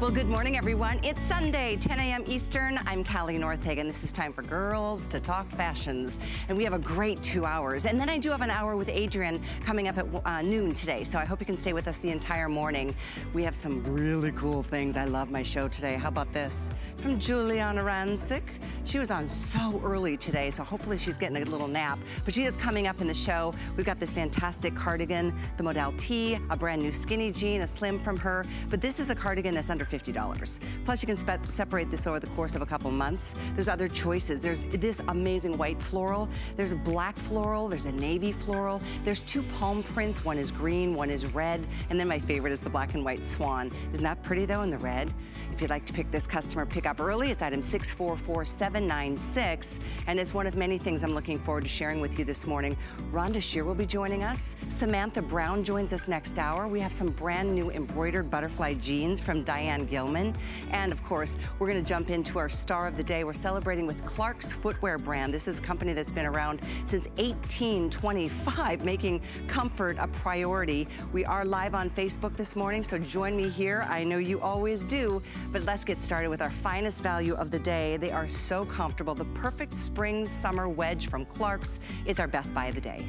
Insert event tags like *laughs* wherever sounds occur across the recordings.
Well, good morning, everyone. It's Sunday, 10 a.m. Eastern. I'm Callie Northagen. This is time for Girls to Talk Fashions. And we have a great two hours. And then I do have an hour with Adrienne coming up at uh, noon today. So I hope you can stay with us the entire morning. We have some really cool things. I love my show today. How about this? From Giuliana Rancic. She was on so early today, so hopefully she's getting a little nap. But she is coming up in the show. We've got this fantastic cardigan, the Modal T, a brand new skinny jean, a slim from her. But this is a cardigan that's under $50. Plus you can separate this over the course of a couple months. There's other choices. There's this amazing white floral. There's a black floral. There's a navy floral. There's two palm prints. One is green, one is red. And then my favorite is the black and white swan. Isn't that pretty though in the red? If you'd like to pick this customer pick up early, it's item 644796. And it's one of many things I'm looking forward to sharing with you this morning. Rhonda Shear will be joining us. Samantha Brown joins us next hour. We have some brand new embroidered butterfly jeans from Diane Gilman. And of course, we're gonna jump into our star of the day. We're celebrating with Clark's Footwear brand. This is a company that's been around since 1825, *laughs* making comfort a priority. We are live on Facebook this morning, so join me here. I know you always do. But let's get started with our finest value of the day. They are so comfortable. The perfect spring summer wedge from Clark's. It's our best buy of the day.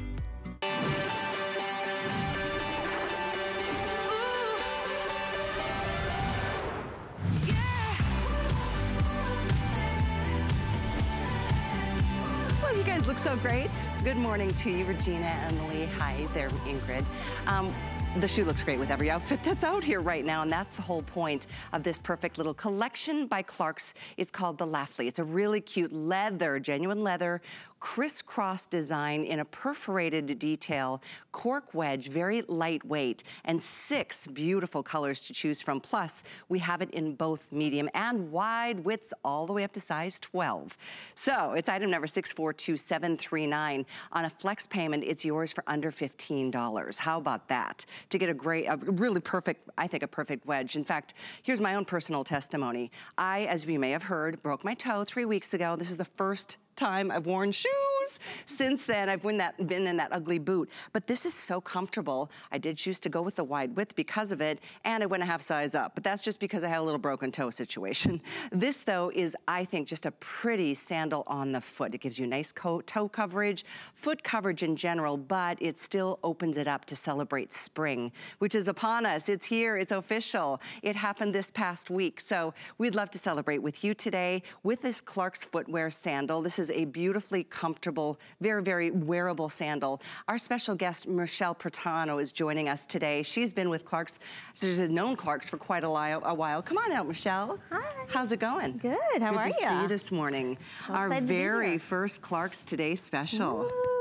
Well, you guys look so great. Good morning to you, Regina, Emily. Hi there, Ingrid. Um, the shoe looks great with every outfit that's out here right now, and that's the whole point of this perfect little collection by Clarks. It's called the Lafley. It's a really cute leather, genuine leather, crisscross design in a perforated detail, cork wedge, very lightweight, and six beautiful colors to choose from. Plus, we have it in both medium and wide widths all the way up to size 12. So it's item number 642739. On a flex payment, it's yours for under $15. How about that? To get a great, a really perfect, I think a perfect wedge. In fact, here's my own personal testimony. I, as you may have heard, broke my toe three weeks ago. This is the first time I've worn shoes. Since then, I've been, that, been in that ugly boot. But this is so comfortable. I did choose to go with the wide width because of it, and I went a half size up. But that's just because I had a little broken toe situation. *laughs* This, though, is, I think, just a pretty sandal on the foot. It gives you nice toe coverage, foot coverage in general, but it still opens it up to celebrate spring, which is upon us. It's here. It's official. It happened this past week. So we'd love to celebrate with you today with this Clark's footwear sandal. This is is a beautifully comfortable, very, very wearable sandal. Our special guest, Michelle Pertano, is joining us today. She's been with Clark's, she's known Clark's for quite a while. A while. Come on out, Michelle. Hi. How's it going? Good, how Good are you? Good to see you this morning. So Our very first Clark's Today special. Woo.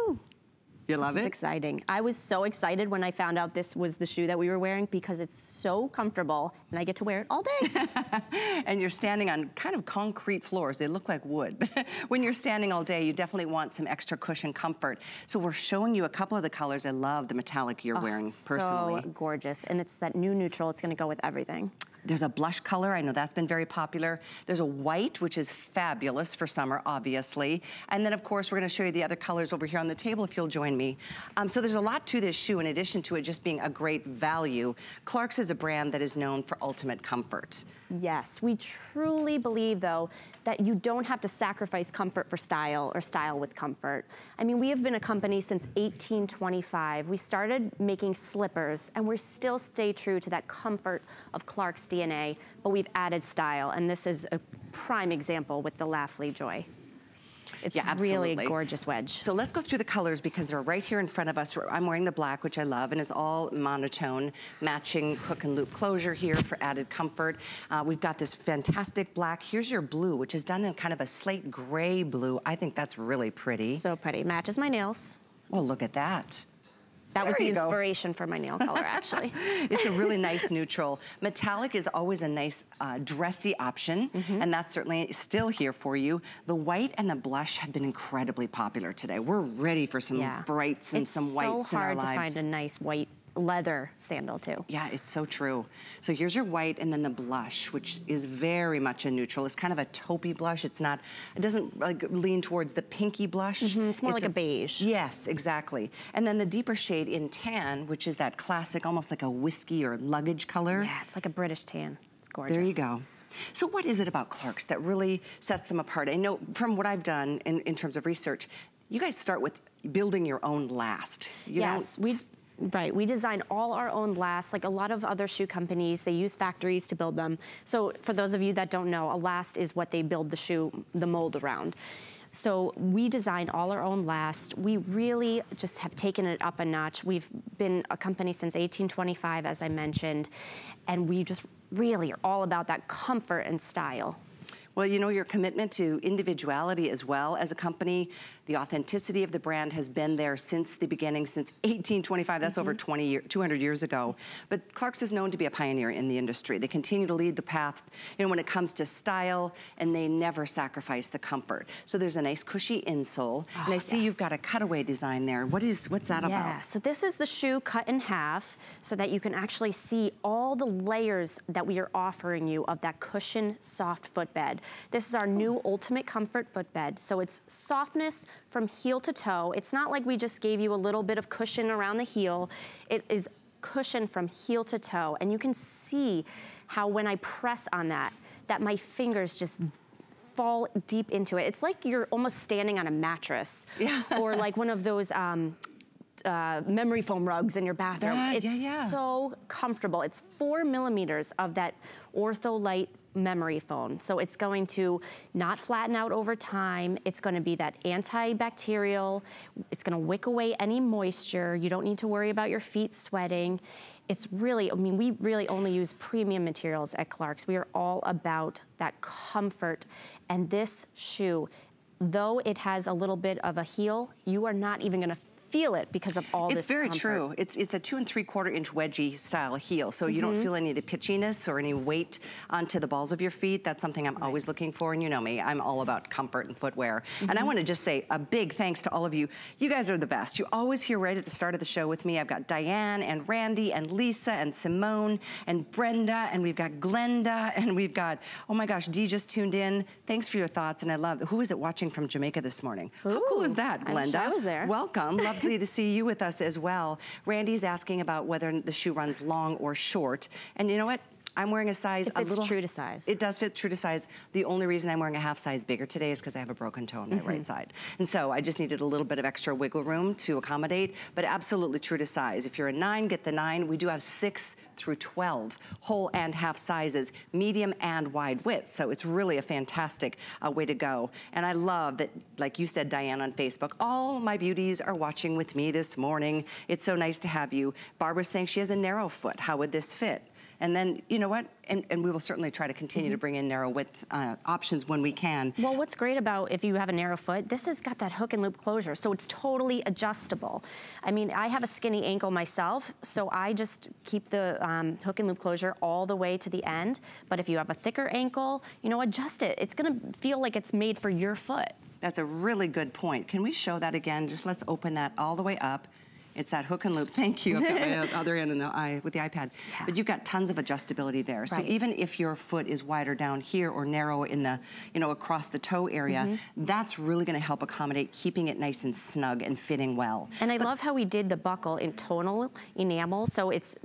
You love this it? It's exciting. I was so excited when I found out this was the shoe that we were wearing because it's so comfortable and I get to wear it all day. *laughs* and you're standing on kind of concrete floors. They look like wood. But *laughs* when you're standing all day, you definitely want some extra cushion comfort. So we're showing you a couple of the colors. I love the metallic you're oh, wearing personally. so gorgeous. And it's that new neutral. It's gonna go with everything. There's a blush color, I know that's been very popular. There's a white, which is fabulous for summer, obviously. And then of course, we're gonna show you the other colors over here on the table if you'll join me. Um, so there's a lot to this shoe in addition to it just being a great value. Clark's is a brand that is known for ultimate comfort. Yes, we truly believe though that you don't have to sacrifice comfort for style or style with comfort. I mean, we have been a company since 1825. We started making slippers and we still stay true to that comfort of Clark's DNA, but we've added style and this is a prime example with the Lafley Joy. It's yeah, really a gorgeous wedge. So let's go through the colors because they're right here in front of us. I'm wearing the black, which I love, and is all monotone, matching hook and loop closure here for added comfort. Uh, we've got this fantastic black. Here's your blue, which is done in kind of a slate gray blue. I think that's really pretty. So pretty. Matches my nails. Well, look at that. That there was the inspiration go. for my nail color, actually. *laughs* it's a really nice neutral. Metallic is always a nice uh, dressy option, mm -hmm. and that's certainly still here for you. The white and the blush have been incredibly popular today. We're ready for some yeah. brights and it's some whites so in our lives. It's so hard to find a nice white leather sandal too. Yeah, it's so true. So here's your white and then the blush, which is very much a neutral. It's kind of a taupey blush. It's not, it doesn't like lean towards the pinky blush. Mm -hmm, it's more it's like a, a, beige. Yes, exactly. And then the deeper shade in tan, which is that classic, almost like a whiskey or luggage color. Yeah, it's like a British tan It's gorgeous. There you go. So what is it about Clark's that really sets them apart? I know from what I've done in, in terms of research, you guys start with building your own last. You yes, we Right, we design all our own lasts. Like a lot of other shoe companies, they use factories to build them. So for those of you that don't know, a last is what they build the shoe, the mold around. So we design all our own last. We really just have taken it up a notch. We've been a company since 1825, as I mentioned, and we just really are all about that comfort and style. Well, you know, your commitment to individuality as well as a company, the authenticity of the brand has been there since the beginning, since 1825. That's mm -hmm. over mm-hmm. 20 year, 200 years ago. But Clark's is known to be a pioneer in the industry. They continue to lead the path, you know, when it comes to style, and they never sacrifice the comfort. So there's a nice cushy insole, oh, and I see yes. you've got a cutaway design there. What is, what's that yeah, about? Yeah, so this is the shoe cut in half so that you can actually see all the layers that we are offering you of that cushion soft footbed. This is our new Ultimate Comfort footbed. So it's softness from heel to toe. It's not like we just gave you a little bit of cushion around the heel. It is cushion from heel to toe. And you can see how when I press on that, that my fingers just fall deep into it. It's like you're almost standing on a mattress. Yeah. or like one of those um, uh, memory foam rugs in your bathroom. Yeah, it's yeah, yeah. so comfortable. It's four millimeters of that Ortholite memory foam. So it's going to not flatten out over time. It's gonna be that antibacterial. It's gonna wick away any moisture. You don't need to worry about your feet sweating. It's really, I mean, we really only use premium materials at Clark's. We are all about that comfort. And this shoe, though it has a little bit of a heel, you are not even gonna feel it because of all it's this It's very comfort. true. It's it's a two and three quarter inch wedgie style heel, so mm -hmm. you don't mm-hmm. feel any of the pitchiness or any weight onto the balls of your feet. That's something I'm right. always looking for, and you know me, I'm all about comfort and footwear. Mm -hmm. And I mm-hmm. want to just say a big thanks to all of you. You guys are the best. You always hear right at the start of the show with me. I've got Diane and Randy and Lisa and Simone and Brenda, and we've got Glenda, *laughs* and we've got, oh my gosh, Dee just tuned in. Thanks for your thoughts, and I love, who is it watching from Jamaica this morning? Ooh, How cool is that, Glenda? I, I was there. Welcome. Love to see you with us as well. Randy's asking about whether the shoe runs long or short. And you know what? I'm wearing a size it a little true to size. It does fit true to size. The only reason I'm wearing a half size bigger today is because I have a broken toe on my mm -hmm. right mm-hmm. side. And so I just needed a little bit of extra wiggle room to accommodate, but absolutely true to size. If you're a nine, get the nine. We do have six through 12 whole and half sizes, medium and wide width. So it's really a fantastic uh, way to go. And I love that, like you said, Diane on Facebook, all my beauties are watching with me this morning. It's so nice to have you. Barbara's saying she has a narrow foot. How would this fit? And then, you know what? And, and we will certainly try to continue mm -hmm. to mm-hmm. bring in narrow width uh, options when we can. Well, what's great about if you have a narrow foot, this has got that hook and loop closure, so it's totally adjustable. I mean, I have a skinny ankle myself, so I just keep the um, hook and loop closure all the way to the end. But if you have a thicker ankle, you know, adjust it. It's gonna feel like it's made for your foot. That's a really good point. Can we show that again? Just let's open that all the way up. It's that hook and loop. Thank you. I've got my *laughs* other end in the eye with the iPad. Yeah. But you've got tons of adjustability there. Right. So even if your foot is wider down here or narrow in the, you know, across the toe area, mm -hmm. that's really gonna help accommodate keeping it nice and snug and fitting well. And I but love how we did the buckle in tonal enamel. So it's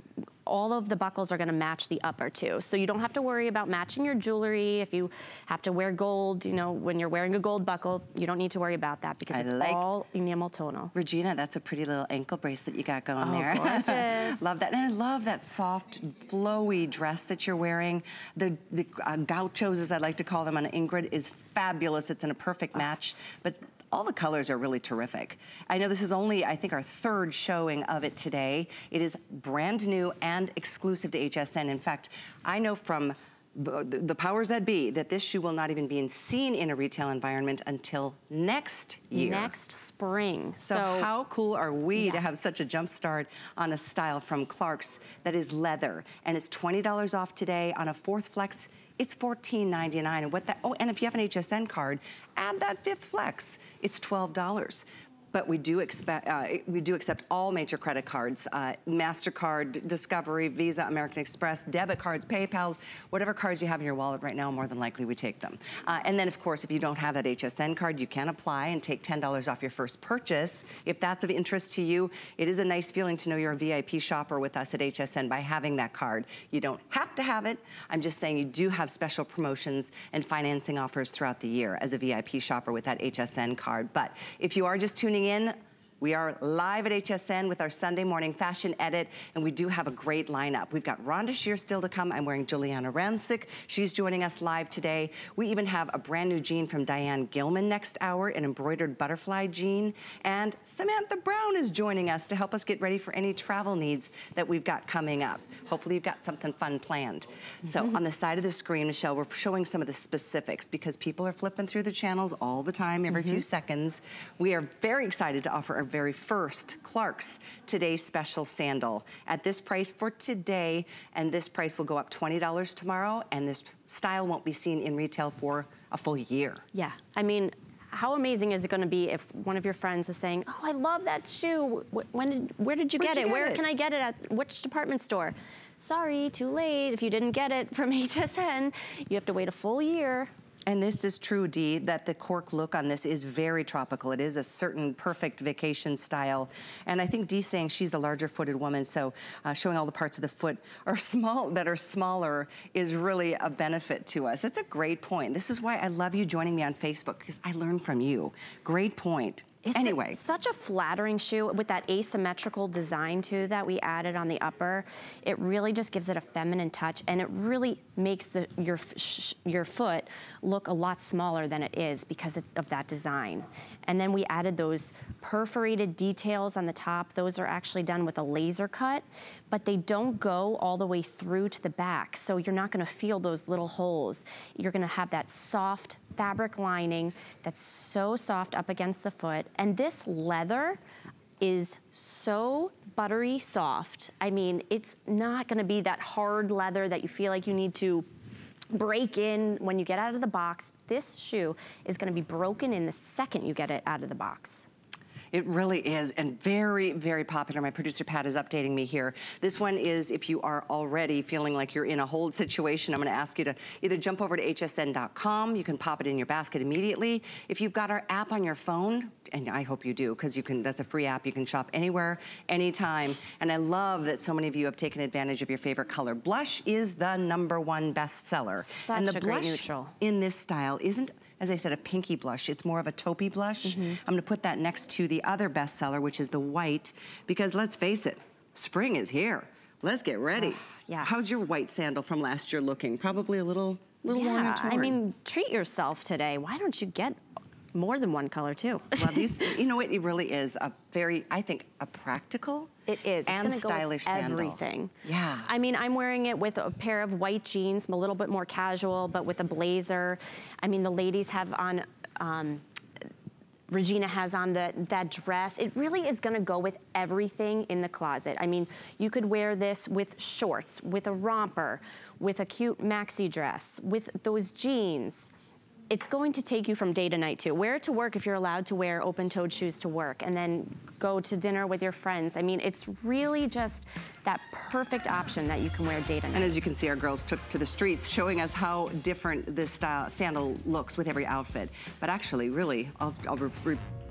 all of the buckles are gonna match the upper two. So you don't have to worry about matching your jewelry. If you have to wear gold, you know, when you're wearing a gold buckle, you don't need to worry about that because I it's like all enamel tonal. Regina, that's a pretty little ankle bracelet you got going oh, there. *laughs* gorgeous. love that. And I love that soft, flowy dress that you're wearing. The, the uh, gauchos, as I like to call them on Ingrid, is fabulous. It's in a perfect match. But all the colors are really terrific. I know this is only, I think, our third showing of it today. It is brand new and exclusive to HSN. In fact, I know from the, powers that be that this shoe will not even be seen in a retail environment until next year. Next spring. So, so how cool are we yeah. to have such a jump start on a style from Clark's that is leather and it's $20 off today on a fourth flex it's $14.99. And what that, oh, and if you have an HSN card, add that fifth flex. It's $12. But we do expect uh, we do accept all major credit cards, uh, Mastercard, Discovery, Visa, American Express, debit cards, PayPal's, whatever cards you have in your wallet right now. More than likely, we take them. Uh, and then, of course, if you don't have that HSN card, you can apply and take $10 off your first purchase. If that's of interest to you, it is a nice feeling to know you're a VIP shopper with us at HSN by having that card. You don't have to have it. I'm just saying you do have special promotions and financing offers throughout the year as a VIP shopper with that HSN card. But if you are just tuning in. We are live at HSN with our Sunday morning fashion edit, and we do have a great lineup. We've got Rhonda Shear still to come. I'm wearing Giuliana Rancic. She's joining us live today. We even have a brand new jean from Diane Gilman next hour, an embroidered butterfly jean. And Samantha Brown is joining us to help us get ready for any travel needs that we've got coming up. Hopefully you've got something fun planned. So mm-hmm. on the side of the screen, Michelle, we're showing some of the specifics because people are flipping through the channels all the time, every mm -hmm. few mm-hmm. seconds. We are very excited to offer a very first Clark's Today Special Sandal at this price for today. And this price will go up $20 tomorrow. And this style won't be seen in retail for a full year. Yeah, I mean, how amazing is it going to be if one of your friends is saying, oh, I love that shoe. When did, where did you Where'd get you it? Get where it? can I get it at which department store? Sorry, too late. If you didn't get it from *laughs* HSN, you have to wait a full year. And this is true, Dee, that the cork look on this is very tropical. It is a certain perfect vacation style. And I think Dee's saying she's a larger footed woman, so uh, showing all the parts of the foot are *laughs* small that are smaller is really a benefit to us. That's a great point. This is why I love you joining me on Facebook, because I learn from you. Great point. It's anyway. such a flattering shoe with that asymmetrical design too that we added on the upper. It really just gives it a feminine touch and it really makes the your your foot look a lot smaller than it is because of that design. And then we added those perforated details on the top. Those are actually done with a laser cut, but they don't go all the way through to the back. So you're not gonna feel those little holes. You're gonna have that soft fabric lining that's so soft up against the foot. And this leather is so buttery soft. I mean, it's not gonna be that hard leather that you feel like you need to break in when you get out of the box. This shoe is gonna be broken in the second you get it out of the box. It really is, and very, very popular. My producer Pat is updating me here. This one is if you are already feeling like you're in a hold situation, I'm gonna ask you to either jump over to hsn.com, you can pop it in your basket immediately. If you've got our app on your phone, and I hope you do, because you can, that's a free app, you can shop anywhere, anytime. And I love that so many of you have taken advantage of your favorite color. Blush is the number one bestseller. Such and the a blush great neutral. in this style isn't as I said, a pinky blush. It's more of a taupey blush. Mm -hmm. I'm gonna put that next to the other bestseller, which is the white, because let's face it, spring is here. Let's get ready. *sighs* yes. How's your white sandal from last year looking? Probably a little, little yeah, worn and torn. I mean, treat yourself today. Why don't you get more than one color too. *laughs* well, these, you know what, it really is a very, I think, a practical it is. And it's stylish go everything. Yeah. I mean, I'm wearing it with a pair of white jeans, I'm a little bit more casual, but with a blazer. I mean, the ladies have on, um, Regina has on the, that dress. It really is gonna go with everything in the closet. I mean, you could wear this with shorts, with a romper, with a cute maxi dress, with those jeans it's going to take you from day to night too. Wear it to work if you're allowed to wear open-toed shoes to work and then go to dinner with your friends. I mean, it's really just that perfect option that you can wear day to night. And as you can see, our girls took to the streets showing us how different this style sandal looks with every outfit. But actually, really, I'll, I'll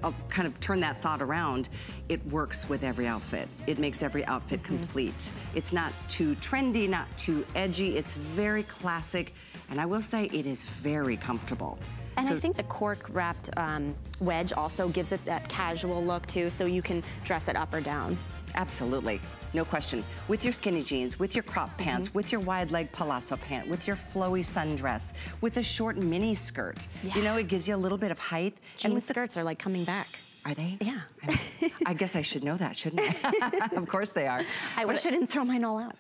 I'll kind of turn that thought around, it works with every outfit. It makes every outfit mm -hmm. complete. It's not too trendy, not too edgy. It's very classic. And I will say it is very comfortable. And so, I think the cork wrapped um, wedge also gives it that casual look too, so you can dress it up or down. Absolutely no question. With your skinny jeans, with your crop mm-hmm. pants, mm -hmm. with your wide leg palazzo pant, with your flowy sundress, with a short mini skirt. Yeah. You know, it gives you a little bit of height. Jean and skirts are like coming back. Are they? Yeah. I guess I should know that, shouldn't I? *laughs* of course they are. *laughs* I wish I didn't throw mine all out.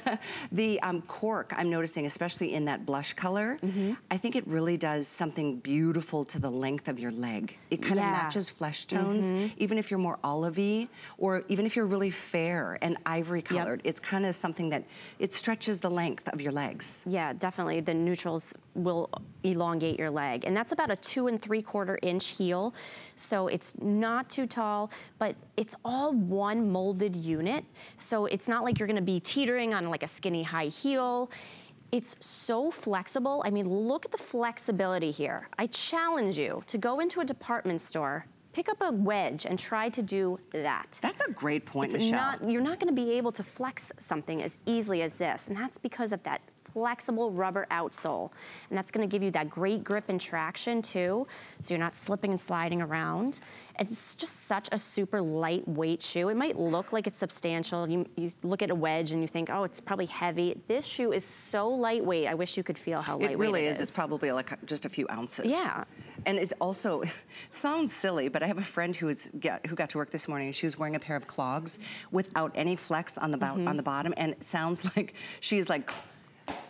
*laughs* the um, cork, I'm noticing, especially in that blush color, mm -hmm. I think it really does something beautiful to the length of your leg. It kind yeah. of matches flesh tones, mm -hmm. even if you're more olivey, or even if you're really fair and ivory colored. Yep. It's kind of something that, it stretches the length of your legs. Yeah, definitely. The neutrals will elongate your leg. And that's about a two and three quarter inch heel. So it's not too tall, but it's all one molded unit. So it's not like you're gonna be teetering on like a skinny high heel. It's so flexible. I mean, look at the flexibility here. I challenge you to go into a department store pick up a wedge and try to do that. That's a great point, it's Michelle. Not, you're not gonna be able to flex something as easily as this, and that's because of that flexible rubber outsole. And that's gonna give you that great grip and traction too, so you're not slipping and sliding around. It's just such a super lightweight shoe. It might look like it's substantial. You, you look at a wedge and you think, oh, it's probably heavy. This shoe is so lightweight. I wish you could feel how lightweight it is. it really is. It's probably like just a few ounces. Yeah. And it's also, *laughs* sounds silly, but I have a friend who, is, who got to work this morning and she was wearing a pair of clogs without any flex on the, mm -hmm. on the bottom. And it sounds *laughs* like she's like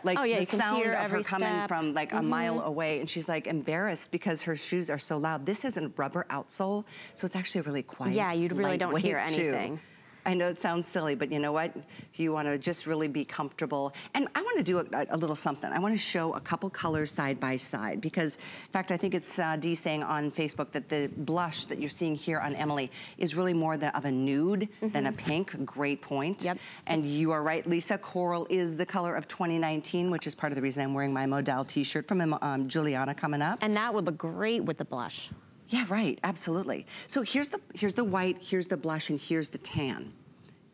like oh, yeah, the sound of her coming step. from like mm -hmm. a mile mm-hmm. away and she's like embarrassed because her shoes are so loud. This has a rubber outsole, so it's actually really quiet. Yeah, you really don't hear anything. Shoe. I know it sounds silly, but you know what? If you want to just really be comfortable, and I want to do a, a, little something. I want to show a couple colors side by side because, in fact, I think it's uh, Dee saying on Facebook that the blush that you're seeing here on Emily is really more the, of a nude mm -hmm. than a mm-hmm. pink. Great point. Yep. And you are right, Lisa. Coral is the color of 2019, which is part of the reason I'm wearing my Modal t-shirt from um, Giuliana coming up. And that would look great with the blush. Yeah, right, absolutely. So here's the, here's the white, here's the blush, and here's the tan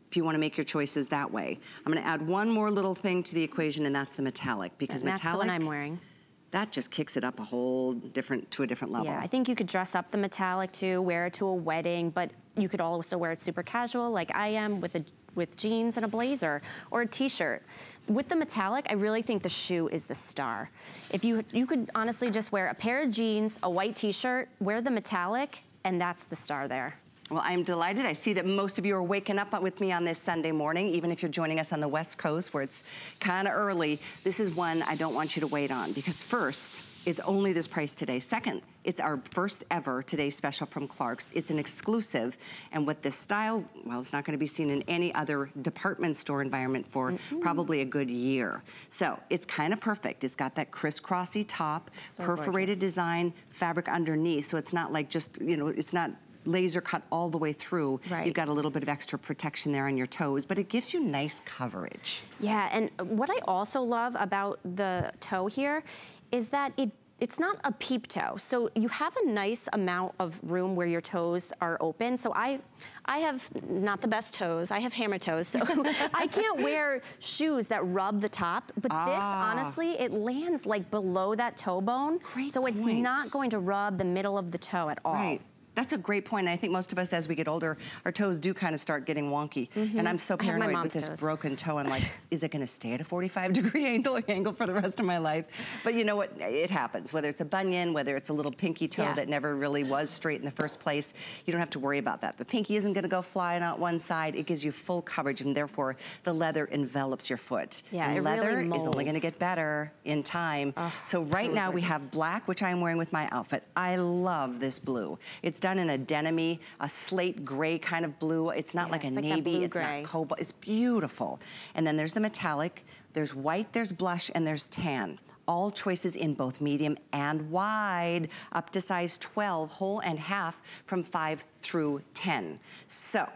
if you wanna make your choices that way. I'm gonna add one more little thing to the equation, and that's the metallic, because and metallic- that's the one I'm wearing. That just kicks it up a whole different, to a different level. Yeah, I think you could dress up the metallic too, wear it to a wedding, but you could also wear it super casual like I am with a with jeans and a blazer or a t-shirt. With the metallic, I really think the shoe is the star. If you, you could honestly just wear a pair of jeans, a white t-shirt, wear the metallic, and that's the star there. Well, I'm delighted. I see that most of you are waking up with me on this Sunday morning, even if you're joining us on the West Coast where it's kind of early. This is one I don't want you to wait on because first, it's only this price today. Second, it's our first ever today special from Clark's. It's an exclusive, and with this style, well, it's not gonna be seen in any other department store environment for mm -hmm. probably a good year. So it's kind of perfect. It's got that crisscrossy top, so perforated gorgeous. design, fabric underneath, so it's not like just, you know, it's not laser cut all the way through. Right. You've got a little bit of extra protection there on your toes, but it gives you nice coverage. Yeah, and what I also love about the toe here is that it it's not a peep toe. So you have a nice amount of room where your toes are open. So I, I have not the best toes. I have hammer toes. So *laughs* I can't wear shoes that rub the top. But ah. this, honestly, it lands like below that toe bone. Great so it's not going to rub the middle of the toe at all. Right. That's a great point. I think most of us, as we get older, our toes do kind of start getting wonky. Mm -hmm. And I'm so paranoid with this toes. broken toe. I'm like, *laughs* is it going to stay at a 45 degree angle, *laughs* angle for the rest of my life? But you know what? It happens. Whether it's a bunion, whether it's a little pinky toe yeah. that never really was straight in the first place, you don't have to worry about that. The pinky isn't going to go flying out one side. It gives you full coverage, and therefore the leather envelops your foot. Yeah, and leather really is only going to get better in time. Oh, so right so now gorgeous. we have black, which I'm wearing with my outfit. I love this blue. It's done in a denim a slate gray kind of blue. It's not yeah, like a it's navy, like it's gray. not cobalt. It's beautiful. And then there's the metallic, there's white, there's blush, and there's tan all choices in both medium and wide, up to size 12, whole and half from 5 through 10. So,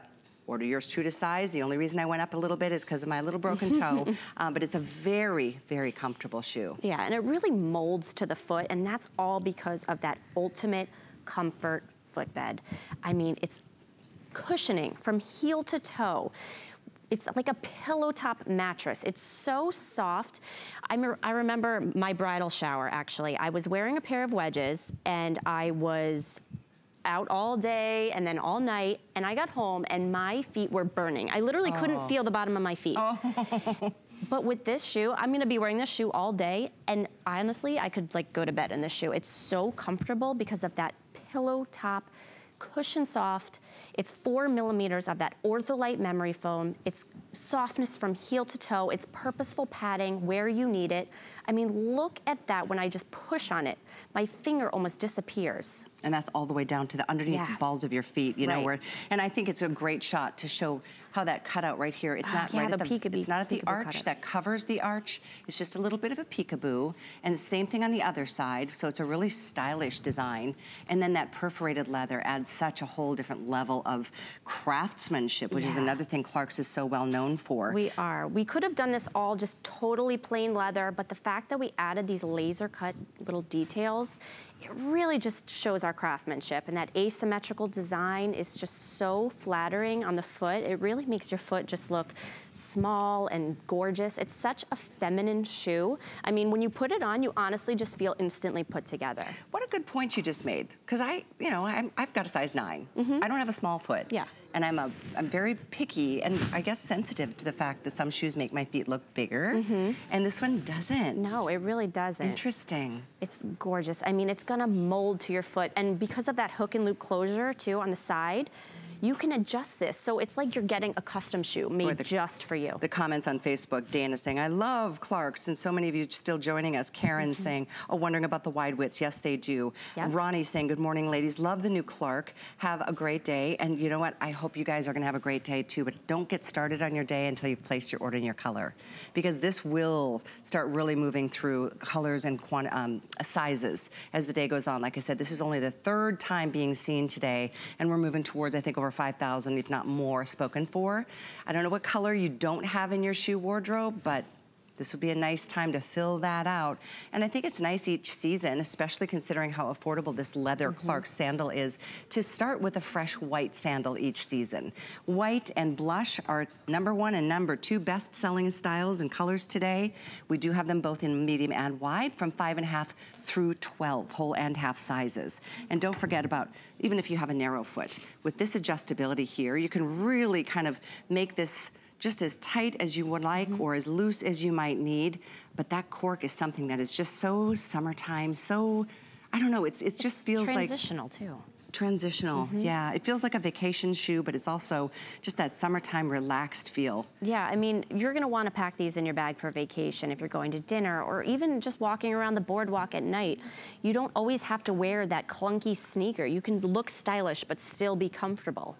order yours true to size. The only reason I went up a little bit is because of my little broken *laughs* toe, um, but it's a very, very comfortable shoe. Yeah, and it really molds to the foot, and that's all because of that ultimate comfort footbed. I mean, it's cushioning from heel to toe. It's like a pillow top mattress. It's so soft. I, I remember my bridal shower, actually. I was wearing a pair of wedges and I was out all day and then all night and I got home and my feet were burning. I literally oh. couldn't feel the bottom of my feet. Oh. *laughs* but with this shoe, I'm gonna be wearing this shoe all day and honestly, I could like go to bed in this shoe. It's so comfortable because of that pillow top cushion soft. It's four millimeters of that ortholite memory foam. It's softness from heel to toe. It's purposeful padding where you need it. I mean, look at that when I just push on it. My finger almost disappears. And that's all the way down to the underneath yes. the balls of your feet, you know, where, and I think it's a great shot to show how that cutout right here, it's oh, not yeah, right the at the, it's not at the arch that covers the arch. It's just a little bit of a peekaboo. And the same thing on the other side. So it's a really stylish design. And then that perforated leather adds such a whole different level of craftsmanship, which yeah. is another thing Clark's is so well known for. We are. We could have done this all just totally plain leather, but the fact that we added these laser cut little details, it really just shows our craftsmanship and that asymmetrical design is just so flattering on the foot. It really makes your foot just look small and gorgeous. It's such a feminine shoe. I mean, when you put it on, you honestly just feel instantly put together. What a good point you just made. Because I, you know, i have got a size nine. Mm -hmm. I don't have a small foot. Yeah and I'm a I'm very picky and I guess sensitive to the fact that some shoes make my feet look bigger mm -hmm. and this one doesn't. No, it really doesn't. Interesting. It's gorgeous. I mean, it's gonna mold to your foot and because of that hook and loop closure too on the side, you can adjust this. So it's like you're getting a custom shoe made the, just for you. The comments on Facebook, Dana saying, I love Clarks, and so many of you still joining us. Karen saying, oh, wondering about the wide widths. Yes, they do. Yep. Ronnie saying, good morning, ladies. Love the new Clark. Have a great day. And you know what? I hope you guys are gonna have a great day too, but don't get started on your day until you've placed your order in your color. Because this will start really moving through colors and um, sizes as the day goes on. Like I said, this is only the third time being seen today, and we're moving towards, I think, over over 5,000, if not more, spoken for. I don't know what color you don't have in your shoe wardrobe, but this would be a nice time to fill that out. And I think it's nice each season, especially considering how affordable this leather mm -hmm. Clark sandal is, to start with a fresh white sandal each season. White and blush are number one and number two best selling styles and colors today. We do have them both in medium and wide from five and a half through 12 whole and half sizes. And don't forget about, even if you have a narrow foot, with this adjustability here, you can really kind of make this just as tight as you would like mm -hmm. or as loose as you might need. But that cork is something that is just so summertime, so, I don't know, it's, it just feels transitional like- transitional too. Transitional, mm -hmm. yeah. It feels like a vacation shoe, but it's also just that summertime relaxed feel. Yeah, I mean, you're gonna wanna pack these in your bag for vacation if you're going to dinner or even just walking around the boardwalk at night. You don't always have to wear that clunky sneaker. You can look stylish, but still be comfortable.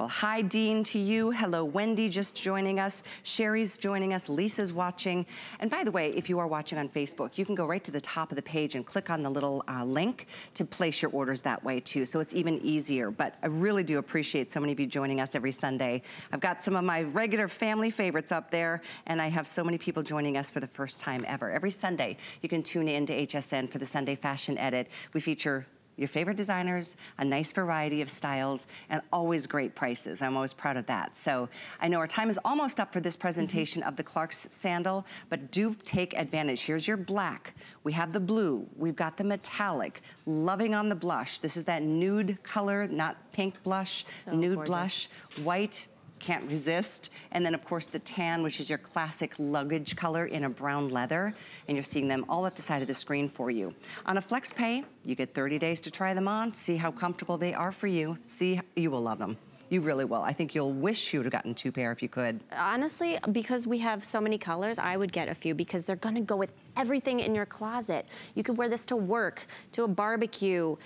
Well, hi, Dean, to you. Hello, Wendy just joining us. Sherry's joining us. Lisa's watching. And by the way, if you are watching on Facebook, you can go right to the top of the page and click on the little uh, link to place your orders that way too. So it's even easier. But I really do appreciate so many of you joining us every Sunday. I've got some of my regular family favorites up there, and I have so many people joining us for the first time ever. Every Sunday, you can tune in to HSN for the Sunday Fashion Edit. We feature your favorite designers, a nice variety of styles, and always great prices. I'm always proud of that. So I know our time is almost up for this presentation mm -hmm. of the Clarks sandal, but do take advantage. Here's your black. We have the blue. We've got the metallic. Loving on the blush. This is that nude color, not pink blush, so nude gorgeous. blush. White, can't resist. And then of course the tan, which is your classic luggage color in a brown leather. And you're seeing them all at the side of the screen for you. On a flex pay, you get 30 days to try them on, see how comfortable they are for you. See, you will love them. You really will. I think you'll wish you would have gotten two pair if you could. Honestly, because we have so many colors, I would get a few because they're gonna go with everything in your closet. You could wear this to work, to a barbecue,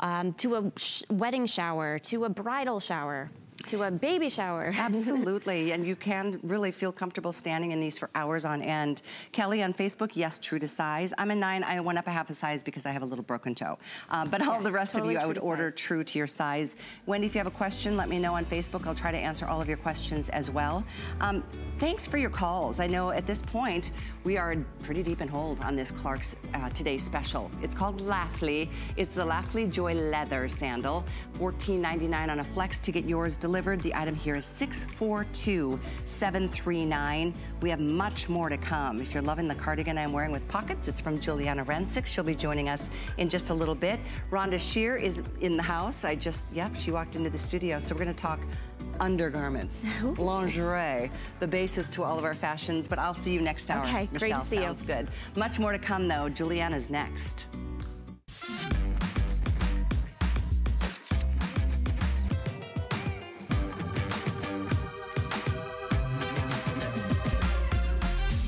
um, to a sh wedding shower, to a bridal shower to a baby shower. *laughs* Absolutely, and you can really feel comfortable standing in these for hours on end. Kelly on Facebook, yes, true to size. I'm a nine, I went up a half a size because I have a little broken toe. Uh, but all the rest totally of you, I would order size. true to your size. Wendy, if you have a question, let me know on Facebook. I'll try to answer all of your questions as well. Um, thanks for your calls. I know at this point, we are pretty deep in hold on this Clark's uh, today's special. It's called Lafley. It's the Lafley Joy Leather Sandal. $14.99 on a flex to get yours delivered. The item here is 642739. We have much more to come. If you're loving the cardigan I'm wearing with pockets, it's from Giuliana Rancic. She'll be joining us in just a little bit. Rhonda Shear is in the house. I just, yep, she walked into the studio. So we're gonna talk undergarments, *laughs* lingerie, the basis to all of our fashions. But I'll see you next hour. Okay, Michelle, great to see sounds you. good. Much more to come though. Giuliana's next.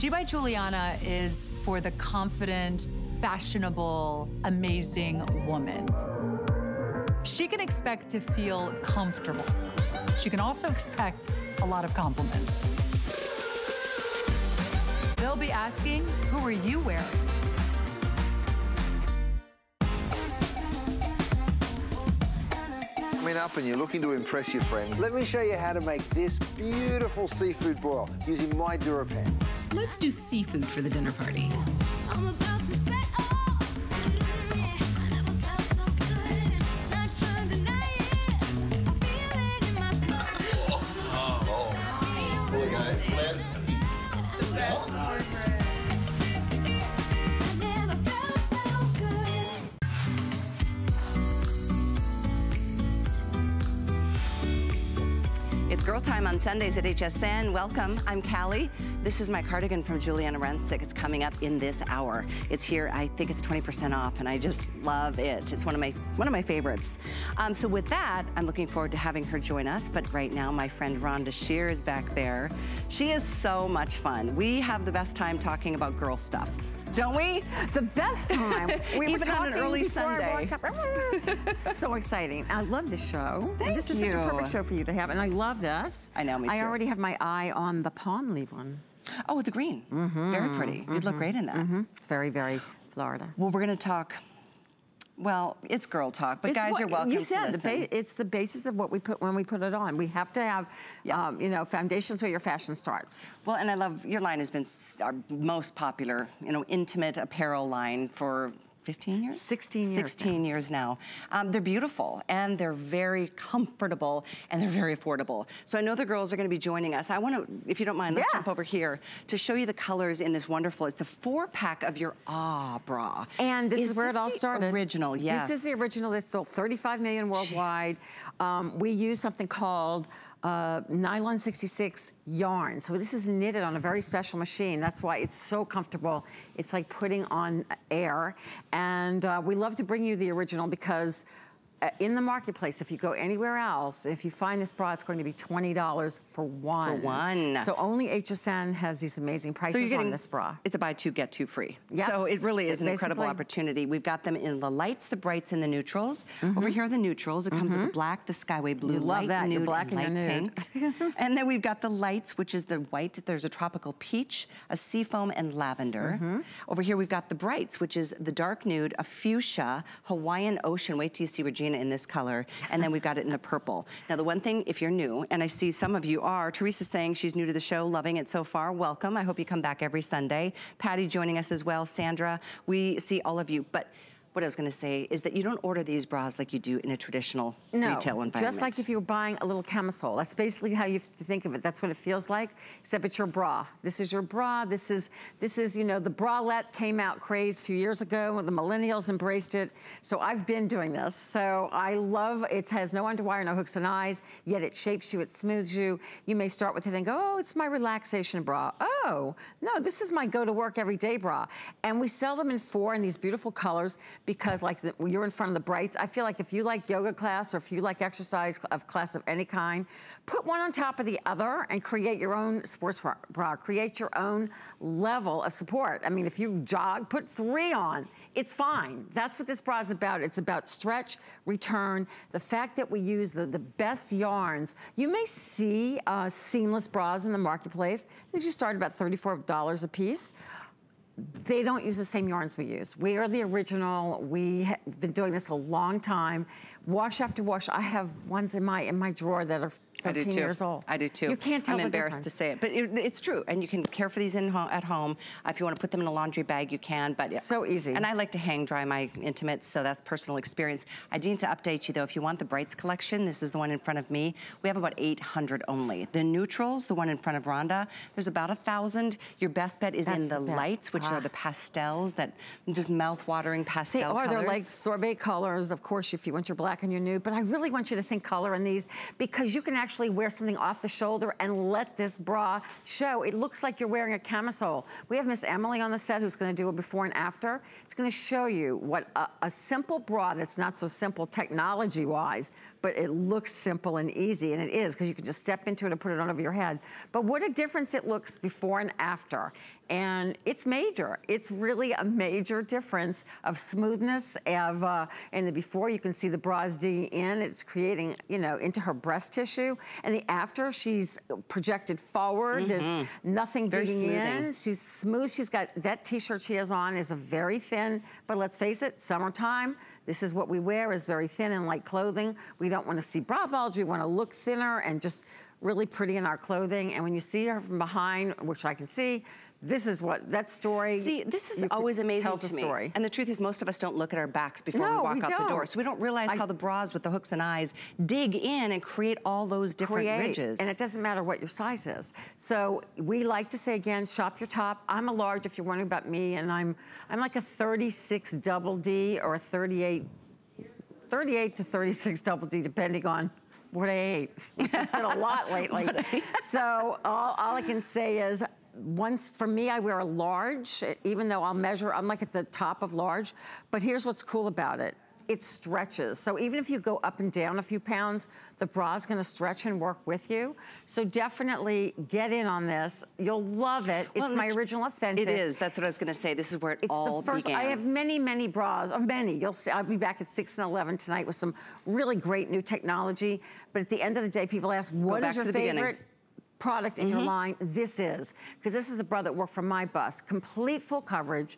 G by Giuliana is for the confident, fashionable, amazing woman. She can expect to feel comfortable. She can also expect a lot of compliments. They'll be asking, who are you wearing? Coming up and you're looking to impress your friends, let me show you how to make this beautiful seafood broil using my DuraPan. Let's do seafood for the dinner party. It's girl time on Sundays at HSN. Welcome, I'm Callie. This is my cardigan from Giuliana Rancic. It's coming up in this hour. It's here, I think it's 20% off and I just love it. It's one of my one of my favorites. Um, so with that, I'm looking forward to having her join us. But right now, my friend Rhonda Shear is back there. She is so much fun. We have the best time talking about girl stuff don't we? The best time. *laughs* We Even on an early Sunday. *laughs* so exciting. I love this show. Thank and this is such a perfect show for you to have. And I love this. I know, me too. I already have my eye on the palm leaf one. Oh, the green. Mm -hmm. Very pretty. Mm -hmm. You'd look great in that. Mm -hmm. Very, very Florida. Well, we're going to talk well, it's girl talk, but it's guys, what, you're welcome you said, to listen. it's the basis of what we put when we put it on. We have to have, yeah. um, you know, foundations where your fashion starts. Well, and I love, your line has been our most popular, you know, intimate apparel line for 15 years? 16 years 16 now. years now. Um, they're beautiful and they're very comfortable and they're very affordable. So I know the girls are gonna be joining us. I wanna, if you don't mind, let's yeah. jump over here to show you the colors in this wonderful, it's a four pack of your Ah bra. And this is, is where this it all started. original, yes. This is the original, it's sold 35 million worldwide. Um, we use something called uh, nylon 66 yarn. So this is knitted on a very special machine. That's why it's so comfortable. It's like putting on air. And uh, we love to bring you the original because in the marketplace, if you go anywhere else, if you find this bra, it's going to be $20 for one. For one. So only HSN has these amazing prices so getting, on this bra. It's a buy two, get two free. Yep. So it really is an incredible opportunity. We've got them in the lights, the brights, and the neutrals. Mm -hmm. Over here are the neutrals. It comes mm -hmm. with the black, the skyway blue, you love light that. nude, You're black and and light pink. *laughs* and then we've got the lights, which is the white. There's a tropical peach, a seafoam, and lavender. Mm -hmm. Over here we've got the brights, which is the dark nude, a fuchsia, Hawaiian ocean. Wait till you see Regina in this color and then we've got it in the purple. Now the one thing, if you're new, and I see some of you are, Teresa's saying she's new to the show, loving it so far, welcome. I hope you come back every Sunday. Patty joining us as well, Sandra, we see all of you. But what I was gonna say is that you don't order these bras like you do in a traditional no, retail environment. just like if you were buying a little camisole. That's basically how you think of it. That's what it feels like, except it's your bra. This is your bra. This is, this is you know, the bralette came out craze a few years ago when the millennials embraced it. So I've been doing this. So I love, it has no underwire, no hooks and eyes, yet it shapes you, it smooths you. You may start with it and go, oh, it's my relaxation bra. Oh, no, this is my go to work every day bra. And we sell them in four in these beautiful colors because like the, you're in front of the brights. I feel like if you like yoga class or if you like exercise of class of any kind, put one on top of the other and create your own sports bra, create your own level of support. I mean, if you jog, put three on. It's fine. That's what this bra is about. It's about stretch, return, the fact that we use the, the best yarns. You may see uh, seamless bras in the marketplace. They just start about $34 a piece they don't use the same yarns we use. We are the original. We have been doing this a long time. Wash after wash. I have ones in my in my drawer that are 13 years old. I do too. You can't tell I'm embarrassed difference. to say it, but it, it's true. And you can care for these in ho at home. If you want to put them in a laundry bag, you can. But so easy. And I like to hang dry my intimates, so that's personal experience. I need to update you though. If you want the Brights collection, this is the one in front of me. We have about 800 only. The neutrals, the one in front of Rhonda, there's about a thousand. Your best bet is That's in the, the lights, which ah. are the pastels that just mouth-watering pastel They are. colors. They're like sorbet colors, of course, if you want your black and your nude. But I really want you to think color in these because you can actually wear something off the shoulder and let this bra show. It looks like you're wearing a camisole. We have Miss Emily on the set who's gonna do a before and after. It's gonna show you what a, a simple bra that's not so simple technology-wise but it looks simple and easy, and it is, because you can just step into it and put it on over your head. But what a difference it looks before and after. And it's major. It's really a major difference of smoothness of, uh, in the before, you can see the bras digging in. It's creating, you know, into her breast tissue. And the after, she's projected forward. Mm -hmm. There's nothing Very digging smoothing. in. She's smooth. She's got, that t-shirt she has on is a very thin, but let's face it, summertime, this is what we wear is very thin and light clothing. We don't want to see bra bulge. We want to look thinner and just really pretty in our clothing. And when you see her from behind, which I can see, this is what, that story. See, this is always amazing to me. Story. And the truth is most of us don't look at our backs before no, we walk we out don't. the door. So we don't realize I, how the bras with the hooks and eyes dig in and create all those different create, ridges. And it doesn't matter what your size is. So we like to say again, shop your top. I'm a large if you're wondering about me and I'm, I'm like a 36 double D or a 38, 38 to 36 double D depending on what I ate. It's been a lot *laughs* lately. so all, all I can say is once, for me, I wear a large, even though I'll measure, I'm like at the top of large. But here's what's cool about it. It stretches. So even if you go up and down a few pounds, the bra is gonna stretch and work with you. So definitely get in on this. You'll love it. It's well, my original authentic. It is, that's what I was gonna say. This is where it it's all the first, began. I have many, many bras, oh, many. You'll see, I'll be back at 6 and 11 tonight with some really great new technology. But at the end of the day, people ask, what is your favorite? Beginning product in mm -hmm. your mm-hmm. line, this is. Because this is the bra that worked for my bust. Complete full coverage,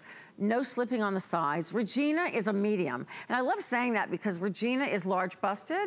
no slipping on the sides. Regina is a medium. And I love saying that because Regina is large busted,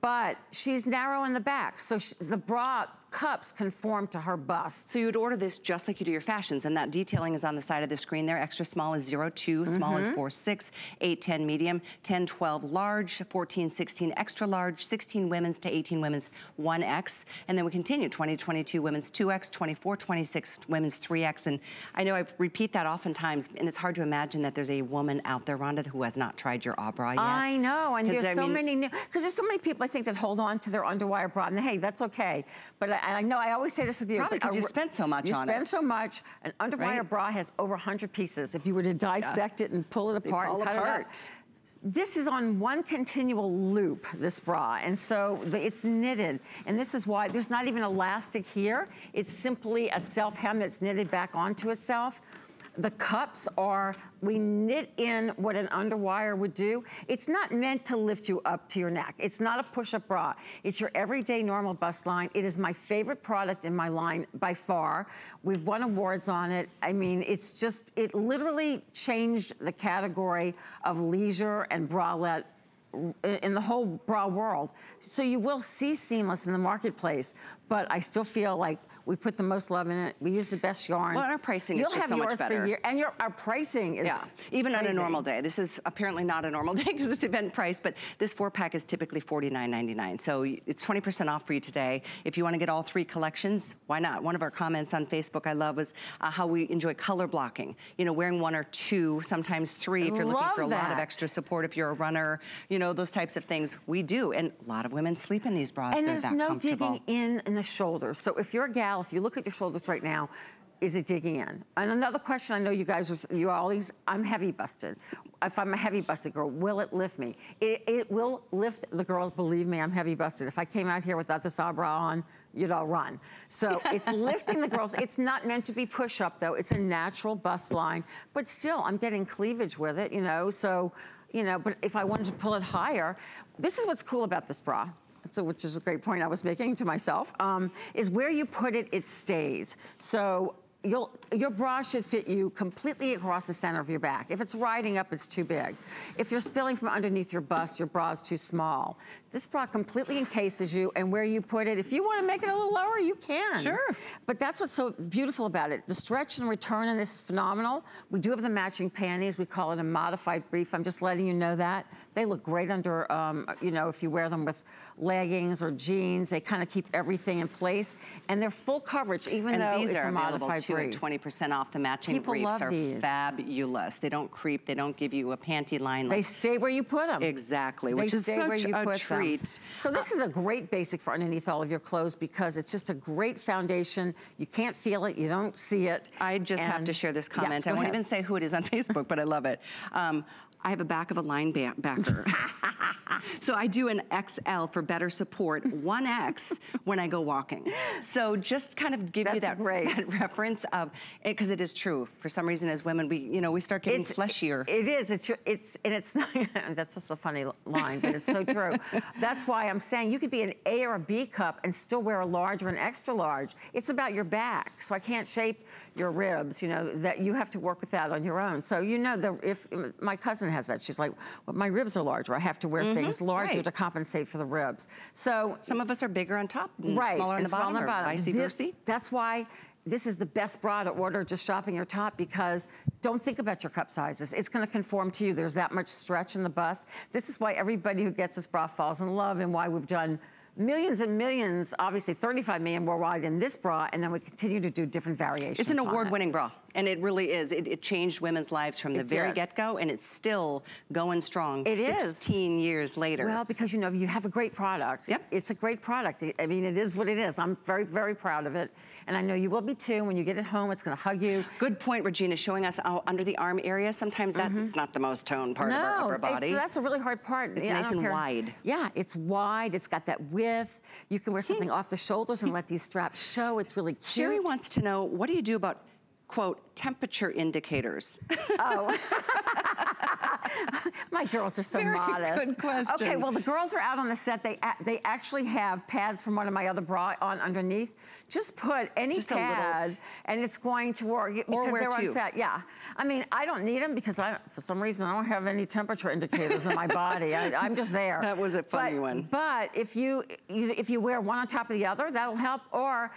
but she's narrow in the back. So she, the bra cups conform to her bust. So you would order this just like you do your fashions, and that detailing is on the side of the screen there. Extra small is 02, mm -hmm. small is mm-hmm. 4, 6, 8, 10 medium, 10, 12 large, 14, 16 extra large, 16 women's to 18 women's 1X, and then we continue 20, 22 women's 2X, 24, 26 women's 3X, and I know I repeat that oftentimes, and it's hard to imagine that there's a woman out there, Rhonda, who has not tried your ah bra yet. I know, and there's I so mean, many new, because there's so many people I think that hold on to their underwire bra, and hey, that's okay, but and I know I always say this with you. Probably because you spent so much on it. You spend so much. An underwire right? bra has over 100 pieces. If you were to dissect yeah. it and pull it apart and cut apart. it out, this is on one continual loop, this bra, and so the, it's knitted, and this is why there's not even elastic here. It's simply a self-hem that's knitted back onto itself. The cups are, we knit in what an underwire would do. It's not meant to lift you up to your neck. It's not a push-up bra. It's your everyday normal bust line. It is my favorite product in my line by far. We've won awards on it. I mean, it's just, it literally changed the category of leisure and bralette in the whole bra world. So you will see seamless in the marketplace, but I still feel like we put the most love in it. We use the best yarns. Well, our pricing You'll is just so much better. Year, and your, our pricing is Yeah, even crazy. on a normal day. This is apparently not a normal *laughs* day because it's event price, but this four pack is typically $49.99. So it's 20% off for you today. If you want to get all three collections, why not? One of our comments on Facebook I love was uh, how we enjoy color blocking. You know, wearing one or two, sometimes three if you're looking for a that. lot of extra support if you're a runner, you know, those types of things. We do. And a lot of women sleep in these bras. And They're there's no digging in in the shoulders. So if you're a gal if you look at your shoulders right now, is it digging in? And another question, I know you guys, you always, I'm heavy busted. If I'm a heavy busted girl, will it lift me? It, it will lift the girls, believe me, I'm heavy busted. If I came out here without the saw bra on, you'd all run. So *laughs* it's lifting the girls. It's not meant to be push up though. It's a natural bust line, but still I'm getting cleavage with it, you know, so, you know, but if I wanted to pull it higher, this is what's cool about this bra so which is a great point I was making to myself, um, is where you put it, it stays. So You'll, your bra should fit you completely across the center of your back. If it's riding up, it's too big. If you're spilling from underneath your bust, your bra is too small. This bra completely encases you, and where you put it, if you want to make it a little lower, you can. Sure. But that's what's so beautiful about it. The stretch and return on this is phenomenal. We do have the matching panties. We call it a modified brief. I'm just letting you know that. They look great under, um, you know, if you wear them with leggings or jeans. They kind of keep everything in place. And they're full coverage, even and though it's a modified too brief. 20% off. The matching People briefs are these. fabulous. They don't creep. They don't give you a panty line. Like, they stay where you put them. Exactly, they which is such a treat. Them. So this uh, is a great basic for underneath all of your clothes because it's just a great foundation. You can't feel it. You don't see it. I just and have to share this comment. Yes, I won't ahead. even say who it is on *laughs* Facebook, but I love it. Um, I have a back of a linebacker. *laughs* so I do an XL for better support, 1X when I go walking. So just kind of give you that, great. that reference of, eh, because it is true. For some reason as women, we, you know, we start getting fleshier. It is. It's it's and it's not. *laughs* that's just a funny line, but it's so true. *laughs* that's why I'm saying you could be an A or a B cup and still wear a large or an extra large. It's about your back, so I can't shape your ribs. You know that you have to work with that on your own. So you know the if my cousin has that, she's like, well, my ribs are larger. I have to wear mm-hmm. things larger right. to compensate for the ribs. So Some of us are bigger on top and right, smaller on the bottom, smaller or vice versa. That's why this is the best bra to order just shopping your top because don't think about your cup sizes. It's gonna conform to you. There's that much stretch in the bust. This is why everybody who gets this bra falls in love and why we've done millions and millions, obviously 35 million worldwide in this bra, and then we continue to do different variations It's an award-winning bra, and it really is. It, it changed women's lives from the It very get-go, and it's still going strong It is. 16 years later. Well, because you know, you have a great product. Yep. It's a great product. I mean, it is what it is. I'm very, very proud of it. And I know you will be too. When you get it home, it's gonna hug you. Good point, Regina, showing us how under the arm area. Sometimes that's mm-hmm. not the most toned part of our upper body. that's a really hard part. It's Yeah, nice and care. wide. Yeah, it's wide. It's got that width. You can wear something off the shoulders and let these straps show. It's really cute. Sherry wants to know, what do you do about, quote, temperature indicators? Oh. *laughs* My girls are so Very modest. good question. Okay, well, the girls are out on the set. They they actually have pads from one of my other bra on underneath. Just put any Just pad, and it's going to work because wear they're two. on set. Yeah, I mean, I don't need them because I, for some reason, I don't have any temperature indicators in my body. I, I'm just there. That was a funny But- one. But if you, you if you wear one on top of the other, that'll help. Or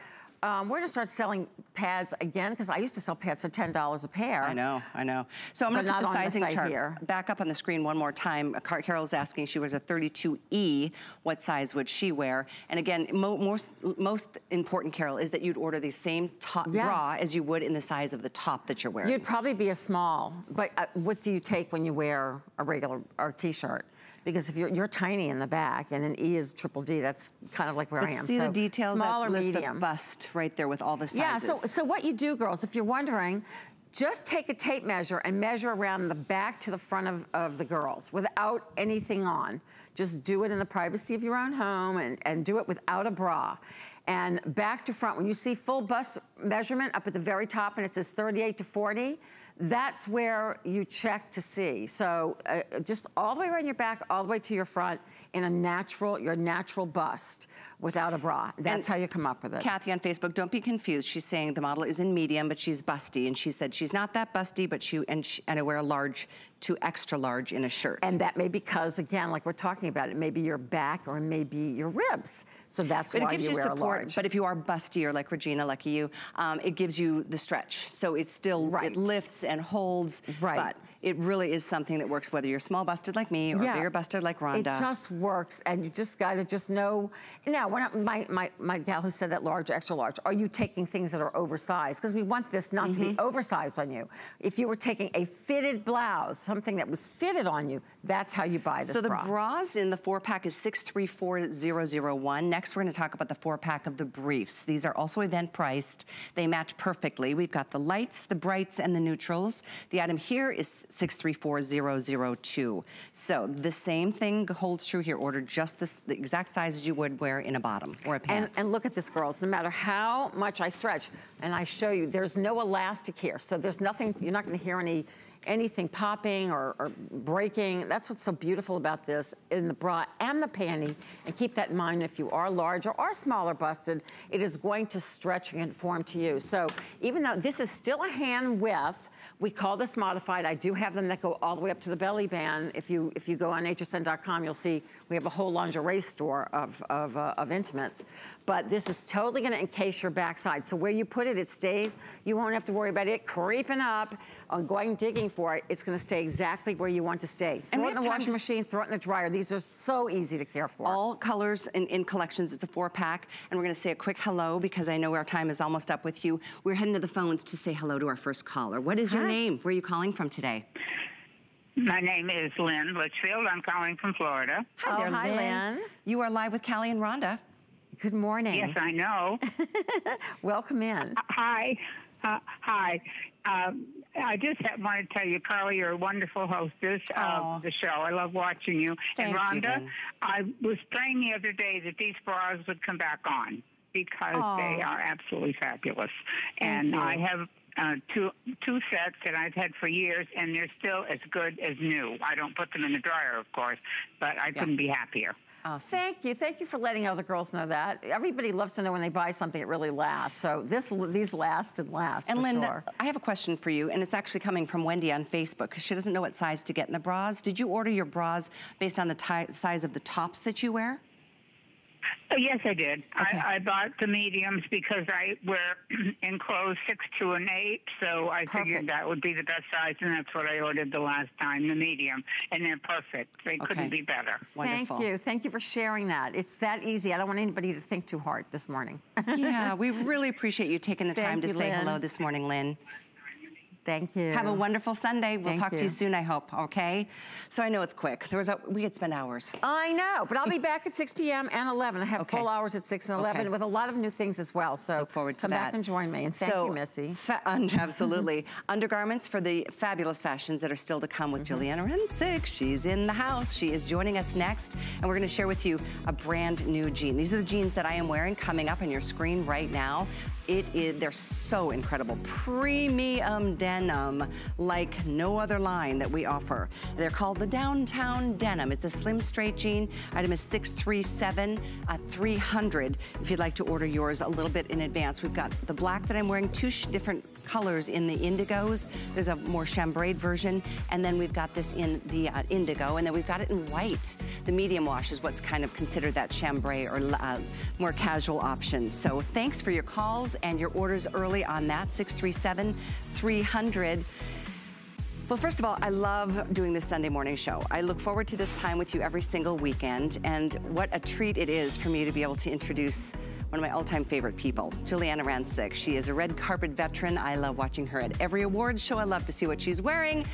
um, we're gonna start selling pads again because I used to sell pads for ten dollars a pair. I know, I know. So I'm gonna put the on the sizing chart here. back up on the screen one more time. Carol's asking, she wears a 32E, what size would she wear? And again, mo most, most important, Carol, is that you'd order the same top Yeah. bra as you would in the size of the top that you're wearing. You'd probably be a small, but uh, what do you take when you wear a regular or t-shirt? Because if you're, you're tiny in the back and an E is triple D, that's kind of like where I Let's am. see the details. Small That's list the bust right there with all the sizes. Yeah, so, so what you do, girls, if you're wondering, just take a tape measure and measure around the back to the front of, of the girls without anything on. Just do it in the privacy of your own home and, and do it without a bra. And back to front, when you see full bust measurement up at the very top and it says 38 to 40, that's where you check to see. So uh, just all the way around your back, all the way to your front in a natural, your natural bust without a bra. That's And how you come up with it. Kathy on Facebook, don't be confused. She's saying the model is in medium, but she's busty. And she said she's not that busty, but she, and, she, and I wear a large to extra large in a shirt. And that may be because, again, like we're talking about, it may be your back or maybe your ribs. So that's But why it gives you, you, support. But if you are bustier, like Regina, lucky you, um, it gives you the stretch. So it still, Right. it lifts and holds. Right. But it really is something that works whether you're small busted like me or Yeah. bigger busted like Rhonda. It just works, and you just gotta just know. Now, my, my, my gal who said that large, extra large, are you taking things that are oversized? Because we want this not to be Mm-hmm. oversized on you. If you were taking a fitted blouse, something that was fitted on you, that's how you buy this So the bra. bras in the four pack is 634001. Next, we're gonna talk about the four pack of the briefs. These are also event priced. They match perfectly. We've got the lights, the brights, and the neutrals. The item here is 634002. So the same thing holds true here. Order just this, the exact size you would wear in a bottom or a And, and look at this, girls. No matter how much I stretch, and I show you, there's no elastic here. So there's nothing, you're not gonna hear any anything popping or, or breaking. That's what's so beautiful about this in the bra and the panty. And keep that in mind if you are larger or smaller busted, it is going to stretch and conform to you. So even though this is still a hand width, we call this modified. I do have them that go all the way up to the belly band. If you if you go on hsn.com, you'll see we have a whole lingerie store of, of, uh, of intimates. But this is totally gonna encase your backside. So where you put it, it stays. You won't have to worry about it creeping up or going digging for it. It's gonna stay exactly where you want to stay. And Throw we it in the washing machine, throw it in the dryer. These are so easy to care for. all colors in, in collections. It's a four pack. And we're gonna say a quick hello because I know our time is almost up with you. We're heading to the phones to say hello to our first caller. What is your name? Where are you calling from today? My name is Lynn Litchfield. I'm calling from Florida. Oh, hi, Lynn. You are live with Callie and Rhonda. Good morning. Yes, I know. *laughs* Welcome in. hi. Uh, hi. Um, I just want to tell you, Carly, you're a wonderful hostess Aw. of the show. I love watching you. Thank and you, Rhonda, Lynn. I was praying the other day that these bras would come back on because they are absolutely fabulous. and you. I have uh, two two sets that I've had for years, and they're still as good as new. I don't put them in the dryer, of course, but I couldn't be happier. Awesome. Thank you. Thank you for letting other girls know that. Everybody loves to know when they buy something, it really lasts. So this, these last and last And Linda, sure. I have a question for you, and it's actually coming from Wendy on Facebook because she doesn't know what size to get in the bras. Did you order your bras based on the size of the tops that you wear? Oh, yes, I did. Okay. I, I bought the mediums because I wear *clears throat* in clothes six to an eight, so I Perfect. figured that would be the best size, and that's what I ordered the last time, the medium, and they're perfect. They Okay. couldn't be better. Wonderful. Thank you. Thank you for sharing that. It's that easy. I don't want anybody to think too hard this morning. *laughs* yeah, we really appreciate you taking the time Thank to you, say Lynn. hello this morning, Lynn. Thank you. Have a wonderful Sunday. We'll Thank talk to you. you soon, I hope, okay? So I know it's quick. There was a, we could spend hours. I know, but I'll be back at 6 p.m. and 11. I have Okay. full hours at 6 and 11 Okay. with a lot of new things as well. So Look forward to come that. back and join me. And thank so, you, Missy. *laughs* absolutely. Undergarments for the fabulous fashions that are still to come with Mm-hmm. Giuliana Rancic. She's in the house. She is joining us next, and we're going to share with you a brand new jean. These are the jeans that I am wearing coming up on your screen right now. It is, they're so incredible. Premium denim, like no other line that we offer. They're called the Downtown Denim. It's a slim straight jean. Item is 637 uh, 300 if you'd like to order yours a little bit in advance. We've got the black that I'm wearing, two different colors in the indigos. There's a more chambray version, and then we've got this in the uh, indigo, and then we've got it in white. The medium wash is what's kind of considered that chambray or uh, more casual option. So thanks for your calls and your orders early on that, 637 300. Well, first of all, I love doing this Sunday morning show. I look forward to this time with you every single weekend, and what a treat it is for me to be able to introduce one of my all-time favorite people, Giuliana Rancic. She is a red carpet veteran. I love watching her at every awards show. I love to see what she's wearing.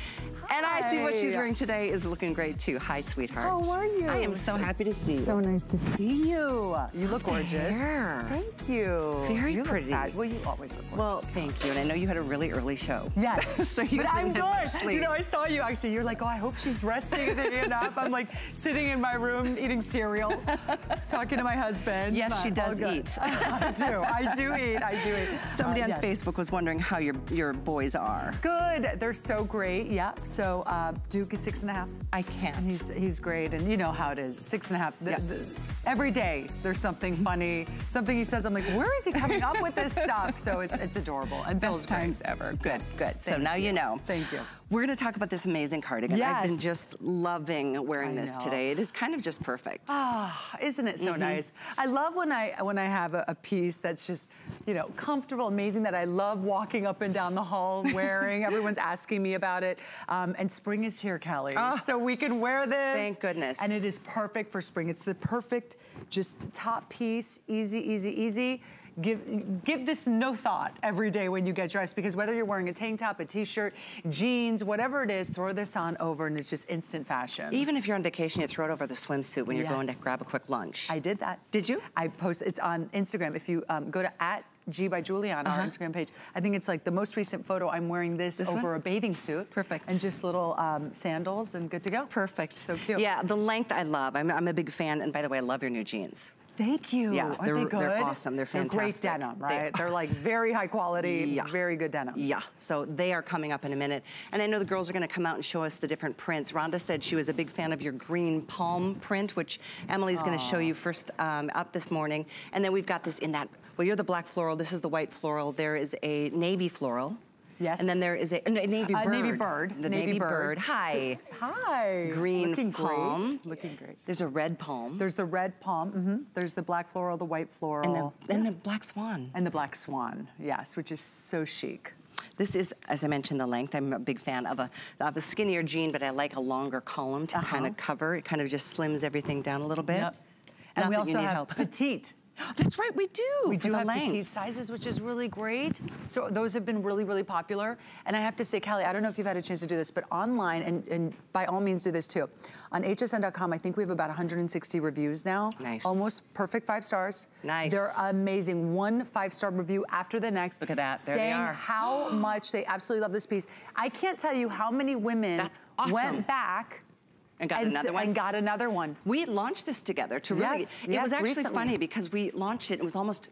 And I see what she's wearing today is looking great too. Hi, sweetheart. How are you? I am so happy to see you. So nice to see you. You look gorgeous. hair. Thank you. Very you pretty. Well, you always look gorgeous. Well, thank you. And I know you had a really early show. Yes. *laughs* so you but I'm didn't have much good. sleep. You know, I saw you actually. You're like, oh, I hope she's resting and nap. I'm like sitting in my room eating cereal, *laughs* talking to my husband. Yes, she does eat. *laughs* I do. I do eat. I do eat. Somebody Uh, on yes. Facebook was wondering how your, your boys are. Good. They're so great. Yep. So uh, Duke is six and a half. I can't. He's he's great, and you know how it is. Six and a half. The, Yeah. the- every day there's something funny, something he says. I'm like, where is he coming up with this *laughs* stuff? So it's it's adorable. And Bill's Best great. times ever. Good, good. so now you. you. know. Thank you. We're going to talk about this amazing cardigan. I've been just loving wearing this today. It is kind of just perfect. Ah, isn't it so nice? I love when I when I have a, a piece that's just, you know, comfortable, amazing. That I love walking up and down the hall *laughs* wearing. Everyone's asking me about it. Um, and spring is here, Callie. so we can wear this. Thank goodness. And it is perfect for spring. It's the perfect, just top piece, easy, easy, easy. Give give this no thought every day when you get dressed because whether you're wearing a tank top, a t-shirt, jeans, whatever it is, throw this on over and it's just instant fashion. Even if you're on vacation, you throw it over the swimsuit when you're Yes. going to grab a quick lunch. I did that. Did you? I post. It's on Instagram. If you um, go to at G by Giuliana, our Instagram page, I think it's like the most recent photo. I'm wearing this, Uh-huh. This over one? a bathing suit. Perfect. And just little um, sandals and good to go. Perfect. So cute. Yeah, the length I love. I'm, I'm a big fan. And by the way, I love your new jeans. Thank you. Yeah, Aren't they're- they good? they're awesome. They're great fantastic. denim, They right? They, are like *laughs* very high quality, Yeah. very good denim. Yeah, so they are coming up in a minute. And I know the girls are gonna come out and show us the different prints. Rhonda said she was a big fan of your green palm print, which Emily's gonna show you first um, up this morning. And then we've got this in that, well, you're the black floral, this is the white floral. There is a navy floral. Yes. And then there is a, a navy Uh, bird. navy bird. The navy, bird. Hi. Hi. Green Looking palm. Great. Looking great. There's a red palm. There's the red palm. mhm. There's the black floral, the white floral. and the, and the black swan. And the black swan, yes, which is so chic. This is, as I mentioned, the length. I'm a big fan of a, of a skinnier jean, but I like a longer column to kind of cover. It kind of just slims everything down a little bit. Yep. And Not we also have help. *laughs* petite. That's right, we do. We do the have petite lengths. sizes, which is really great. So those have been really, really popular. And I have to say, Callie, I don't know if you've had a chance to do this, but online, and, and by all means do this too. On hsn.com, I think we have about 160 reviews now. Nice. Almost perfect five stars. Nice. They're amazing. One five-star review after the next. Look at that. There they saying are. how much they absolutely love this piece. I can't tell you how many women That's awesome. went back And got and, another one. and got another one. We launched this together to really. Yes, it yes, was actually recently. funny because we launched it. It was almost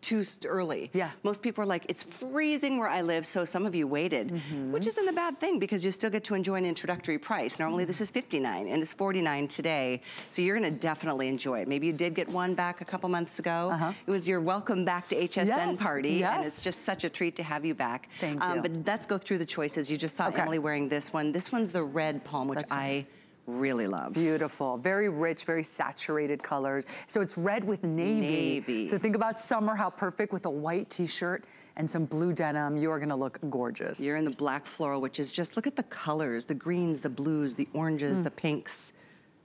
too early. Yeah. Most people are like, it's freezing where I live, so some of you waited, Mm-hmm. which isn't a bad thing because you still get to enjoy an introductory price. Normally this is 59 and it's 49 today, so you're gonna definitely enjoy it. Maybe you did get one back a couple months ago. Uh-huh. It was your welcome back to HSN Yes, party, and it's just such a treat to have you back. Um, Thank you. But let's go through the choices. You just saw Okay. Emily wearing this one. This one's the red palm, which That's I right. Really love. Beautiful, very rich, very saturated colors. So it's red with navy. Navy. So think about summer, how perfect with a white t-shirt and some blue denim. You're gonna look gorgeous. You're in the black floral, which is just, look at the colors, the greens, the blues, the oranges, Mm. the pinks.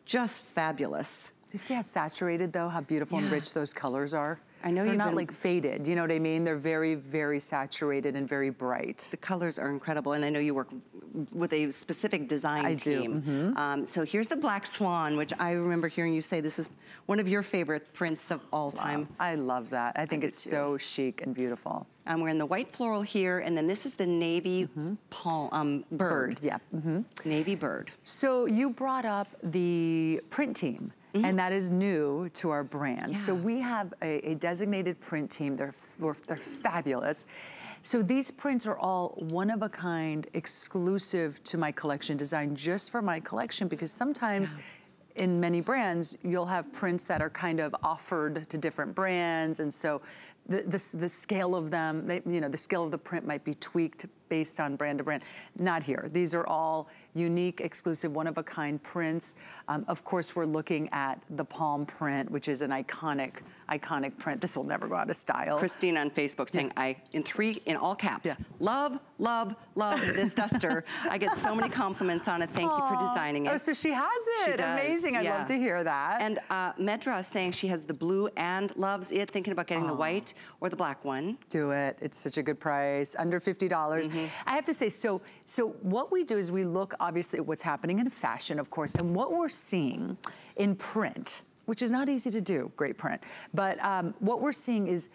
Just fabulous. You see how saturated though, how beautiful and rich those colors are? I know They're not been- like faded, you know what I mean? They're very, very saturated and very bright. The colors are incredible, and I know you work with a specific design I do, team. mhm. Um, so here's the black swan, which I remember hearing you say this is one of your favorite prints of all time. I love that. I think do it's too. so chic and beautiful. Um, we're in the white floral here, and then this is the navy palm, um, bird. Bird, yeah. mhm. Navy bird. So you brought up the print team. Mm-hmm. And that is new to our brand. So we have a, a designated print team. They're, they're fabulous. So these prints are all one of a kind, exclusive to my collection, designed just for my collection because sometimes in many brands, you'll have prints that are kind of offered to different brands. And so the, the, the scale of them, they, you know, the scale of the print might be tweaked based on brand to brand. Not here. These are all unique, exclusive, one of a kind prints. Um, of course, we're looking at the palm print, which is an iconic, iconic print. This will never go out of style. Christine on Facebook saying, I, in three, in all caps, Yeah. love, love, love this duster. I get so many compliments on it. Thank you for designing it. Oh, so she has it. She does, Amazing. I'd love to hear that. And uh, Medra is saying she has the blue and loves it, thinking about getting the white or the black one. do it. It's such a good price, under fifty dollars. I have to say, so so what we do is we look obviously at what's happening in fashion, of course, and what we're seeing in print, which is not easy to do, great print. But um, what we're seeing is.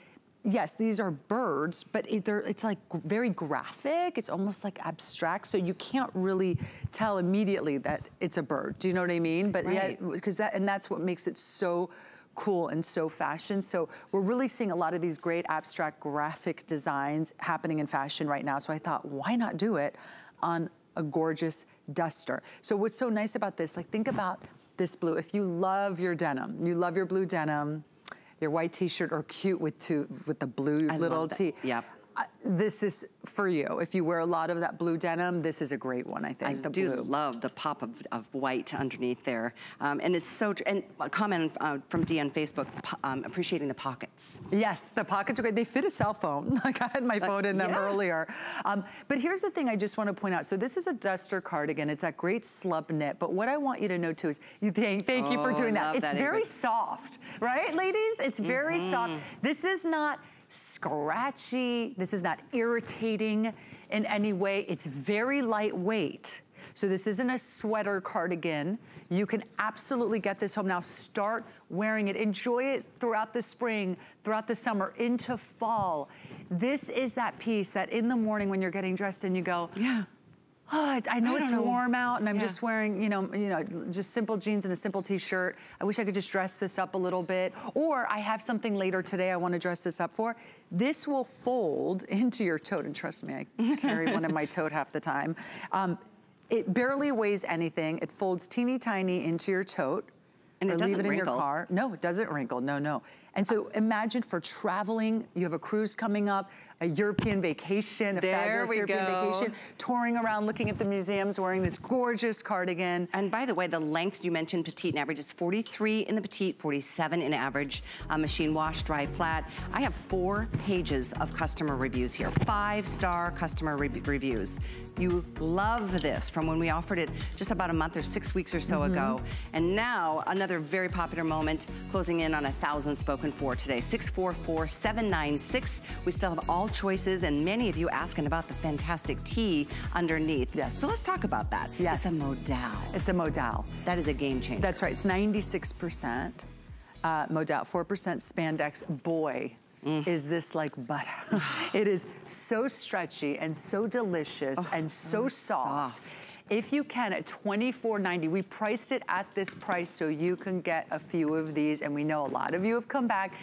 Yes, these are birds, but it, they're, it's like very graphic. It's almost like abstract, so you can't really tell immediately that it's a bird. Do you know what I mean? But yeah, because that and that's what makes it so cool and so fashion. So we're really seeing a lot of these great abstract graphic designs happening in fashion right now. So I thought, why not do it on a gorgeous duster? So what's so nice about this, like think about this blue. If you love your denim, you love your blue denim, your white t-shirt or cute with two with the blue I little tee. Yep. Uh, This is for you. If you wear a lot of that blue denim, this is a great one, I I think. the do blue. love the pop of, of white underneath there. Um, and it's so, and a comment uh, from Dee on Facebook, um, appreciating the pockets. Yes, the pockets are great. They fit a cell phone. *laughs* Like I had my phone in them yeah. earlier. Um, but here's the thing I just want to point out. So this is a duster cardigan. It's that great slub knit. But what I want you to know too is, you thank, thank you for Oh, doing that. It's that, very Ingrid. soft, right, ladies? It's very soft. Mm-hmm. This is not scratchy. This is not irritating in any way. It's very lightweight. So this isn't a sweater cardigan. You can absolutely get this home now. Start wearing it. Enjoy it throughout the spring, throughout the summer, into fall. This is that piece that in the morning when you're getting dressed and you go, Yeah. Oh, it- I know I it's know. warm out and I'm Yeah. just wearing, you know, you know, just simple jeans and a simple t-shirt. I wish I could just dress this up a little bit. Or I have something later today I want to dress this up for. This will fold *laughs* into your tote. And trust me, I carry one in my *laughs* tote half the time. Um, it barely weighs anything. It folds teeny tiny into your tote. And it or leave doesn't it in wrinkle. your car. No, it doesn't wrinkle. No, no. And so imagine for traveling, you have a cruise coming up, a European vacation, a There fabulous European go. vacation, touring around looking at the museums wearing this gorgeous cardigan. And by the way, the length you mentioned petite and average is 43 in the petite, 47 in average. Uh, machine wash, dry, flat. I have four pages of customer reviews here, five star customer re- reviews. You love this from when we offered it just about a month or six weeks or so ago. And now another very popular moment, closing in on a thousand spoken spoken for today. 644-796. We still have all choices and many of you asking about the fantastic tee underneath. Yes. So let's talk about that. Yes. It's a modal. It's a modal. That is a game changer. That's right. It's 96% uh, modal, 4% spandex. Boy, Mm. is this like butter. *sighs* it is so stretchy and so delicious oh, and so soft. soft. If you can, at $24.90, we priced it at this price so you can get a few of these. And we know a lot of you have come back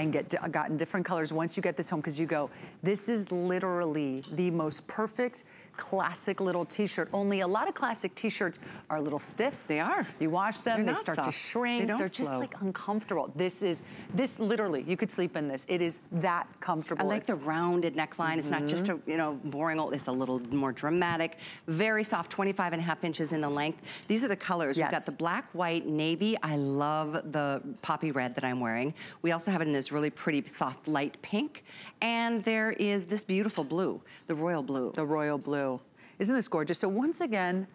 and get gotten different colors once you get this home because you go, this is literally the most perfect classic little t-shirt. Only a lot of classic t-shirts are a little stiff. They are. You wash them, They're they start soft. to shrink. They are just like uncomfortable. This is, this literally, you could sleep in this. It is that comfortable. I like it's, the rounded neckline. Mm -hmm. It's not just a, Mm-hmm. you know, boring old, it's a little more dramatic. Very soft, 25 and a half inches in the length. These are the colors. Yes. We've got the black, white, navy. I love the poppy red that I'm wearing. We also have it in this really pretty soft light pink. And there is this beautiful blue, the royal blue. The royal blue. Isn't this gorgeous? So once again,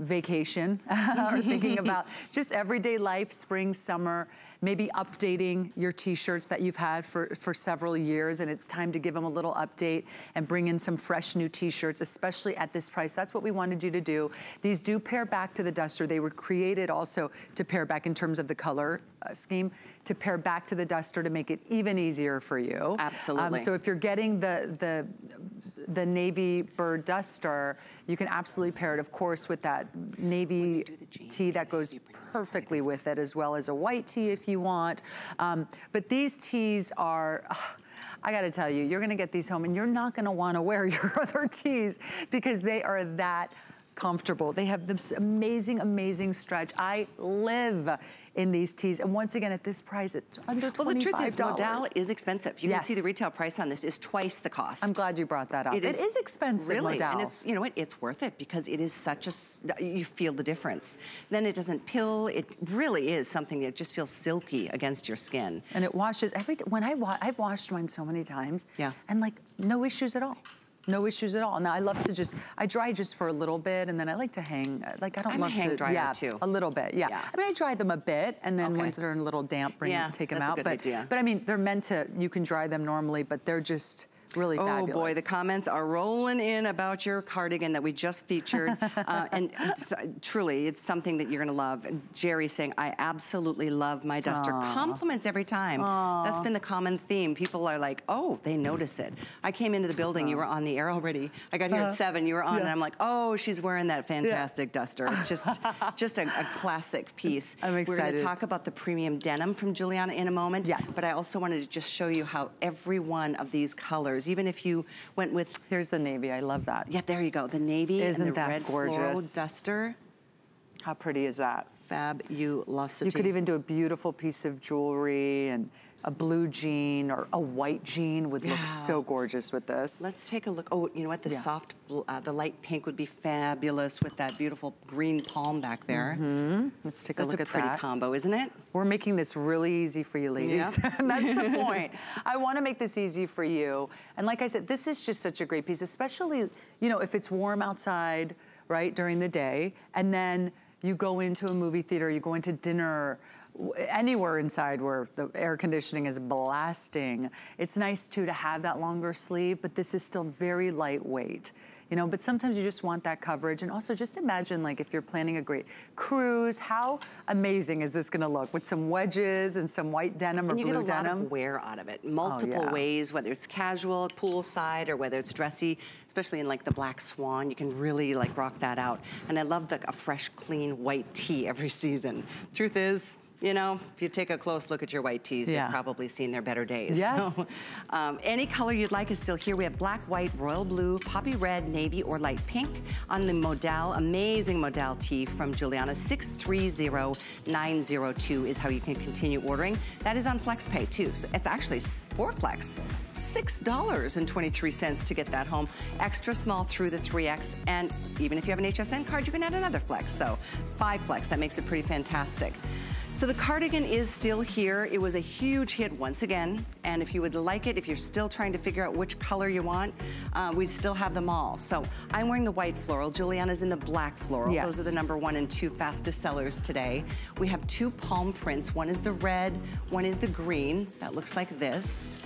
vacation *laughs* or thinking about *laughs* just everyday life, spring, summer, maybe updating your t-shirts that you've had for, for several years and it's time to give them a little update and bring in some fresh new t-shirts, especially at this price. That's what we wanted you to do. These do pair back to the duster. They were created also to pair back in terms of the color uh, scheme to pair back to the duster to make it even easier for you. Absolutely. Um, so if you're getting the, the the navy bird duster, you can absolutely pair it, of course, with that navy tee that goes perfectly with it, as well as a white tee if you want. Um, but these tees are, uh, I gotta tell you, you're gonna get these home and you're not gonna wanna wear *laughs* your other tees because they are that comfortable. They have this amazing, amazing stretch. I live in these tees. And once again, at this price, it's under $25. Well, the truth is, Modal is expensive. You yes. can see the retail price on this is twice the cost. I'm glad you brought that up. It, it is, is, expensive, really, Modal. and it's you know what? It's worth it because it is such a you feel the difference. Then it doesn't pill. It really is something that just feels silky against your skin. And it washes every when I wa I've washed mine so many times. Yeah. And like no issues at all. No issues at all. Now I love to just, I dry just for a little bit and then I like to hang, like I don't I'm love hang to, dryer yeah, too. a little bit, yeah. yeah. I mean, I dry them a bit and then okay. once they're in a little damp, bring yeah, take them out. but, idea. but I mean, they're meant to, you can dry them normally, but they're just, really oh fabulous. boy, the comments are rolling in about your cardigan that we just featured. *laughs* uh, and truly, it's something that you're gonna love. Jerry saying, I absolutely love my duster. Aww. Compliments every time. Aww. That's been the common theme. People are like, oh, they notice it. I came into the building, you were on the air already. I got here uh, at seven, you were on, yeah. and I'm like, oh, she's wearing that fantastic yeah. duster. It's just, *laughs* just a, a, classic piece. I'm excited. We're gonna talk about the premium denim from Giuliana in a moment. Yes. But I also wanted to just show you how every one of these colors, even if you went with... Here's the navy, I love that. Yeah, there you go. The navy Isn't and the that red gorgeous? floral duster. How pretty is that? Fabulosity. You could even do a beautiful piece of jewelry and a blue jean or a white jean would look so gorgeous with this. Let's take a look. Oh, you know what? The yeah. soft, uh, the light pink would be fabulous with that beautiful green palm back there. Mm -hmm. Let's take That's a look a at a pretty combo, isn't it? We're making this really easy for you ladies. Yeah. *laughs* That's the point. I want to make this easy for you. And like I said, this is just such a great piece, especially, you know, if it's warm outside, right, during the day, and then you go into a movie theater, you go into dinner, anywhere inside where the air conditioning is blasting, it's nice too to have that longer sleeve, but this is still very lightweight. You know, but sometimes you just want that coverage. And also just imagine like if you're planning a great cruise, how amazing is this gonna look with some wedges and some white denim and or blue denim? you get a lot of wear out of it. Oh, Multiple oh, yeah. ways, whether it's casual, poolside, or whether it's dressy, especially in like the black swan, you can really like rock that out. And I love the, a fresh, clean white tee every season. Truth is, you know, if you take a close look at your white tees, yeah. they've probably seen their better days. Yes. So, um, any color you'd like is still here. We have black, white, royal blue, poppy red, navy, or light pink on the Modal, amazing Modal tee from Giuliana. 630902 is how you can continue ordering. That is on FlexPay too. So it's actually four Flex. $6.23 to get that home. Extra small through the 3X. And even if you have an HSN card, you can add another Flex. So five Flex, that makes it pretty fantastic. So the cardigan is still here. It was a huge hit once again. And if you would like it, if you're still trying to figure out which color you want, uh, we still have them all. So I'm wearing the white floral. Giuliana's in the black floral. Yes. Those are the number one and two fastest sellers today. We have two palm prints. One is the red, one is the green. That looks like this.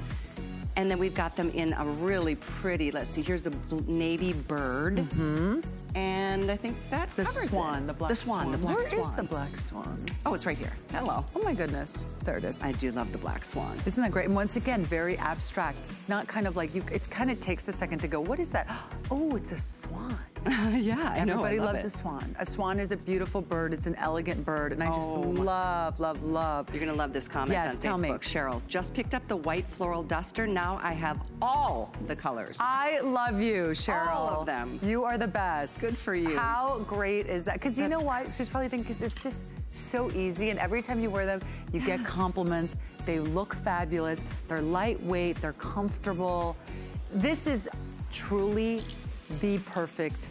And then we've got them in a really pretty, let's see, here's the navy bird. Mm -hmm. And I think that The swan, it. the black The swan, swan. the black Where swan. is the black swan? Oh, it's right here. Hello. Oh my goodness. There it is. I do love the black swan. Isn't that great? And once again, very abstract. It's not kind of like you, it kind of takes a second to go, what is that? *gasps* Oh, it's a swan. *laughs* yeah, I know. Everybody love loves it. a swan. A swan is a beautiful bird. It's an elegant bird. And I just Oh, love, love, love. You're gonna love this comment Yes, on tell me. Cheryl, just picked up the white floral duster. Now I have all the colors. I love you, Cheryl. All of them. You are the best. Good for you. How great is that? Because you know what? She's probably thinking, because it's just so easy. And every time you wear them, you get *gasps* compliments. They look fabulous. They're lightweight. They're comfortable. This is truly the perfect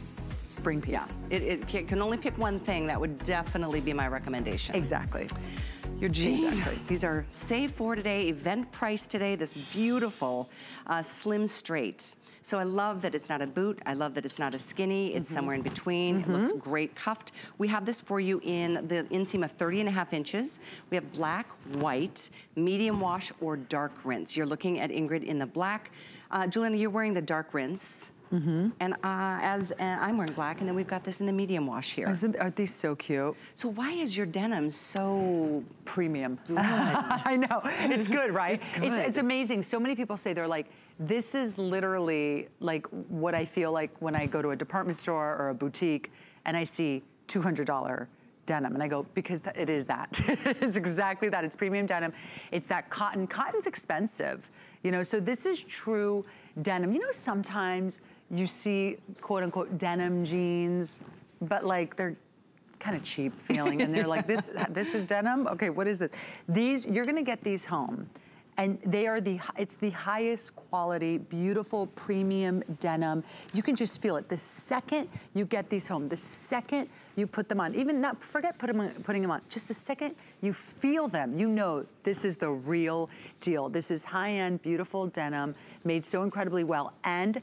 spring yeah, piece. it, it can only pick one thing. That would definitely be my recommendation. Exactly. Your jeans. Exactly. These are save for today, event price today, this beautiful uh, slim straight. So I love that it's not a boot. I love that it's not a skinny. It's somewhere in between. It looks great cuffed. We have this for you in the inseam of 30 and a half inches. We have black, white, medium wash, or dark rinse. You're looking at Ingrid in the black. Uh, Giuliana, you're wearing the dark rinse. And uh, as uh, I'm wearing black, and then we've got this in the medium wash here. Isn't, aren't these so cute? So why is your denim so premium. *laughs* I know. It's good, right? It's, good. it's amazing. So many people say they're like, this is literally like what I feel like when I go to a department store or a boutique and I see $200 denim. And I go, because th- it is that. *laughs* it is exactly that. It's premium denim. It's that cotton. Cotton's expensive, you know, so this is true denim. You know, sometimes you see quote unquote denim jeans, but like they're kind of cheap feeling. And they're like this *laughs* this is denim? Okay what is this? These you're gonna get these home and they are the it's the highest quality beautiful premium denim. You can just feel it. The second you get these home the second you put them on even not forget put them on, putting them on just the second you feel them you know this is the real deal. This is high-end beautiful denim made so incredibly well. And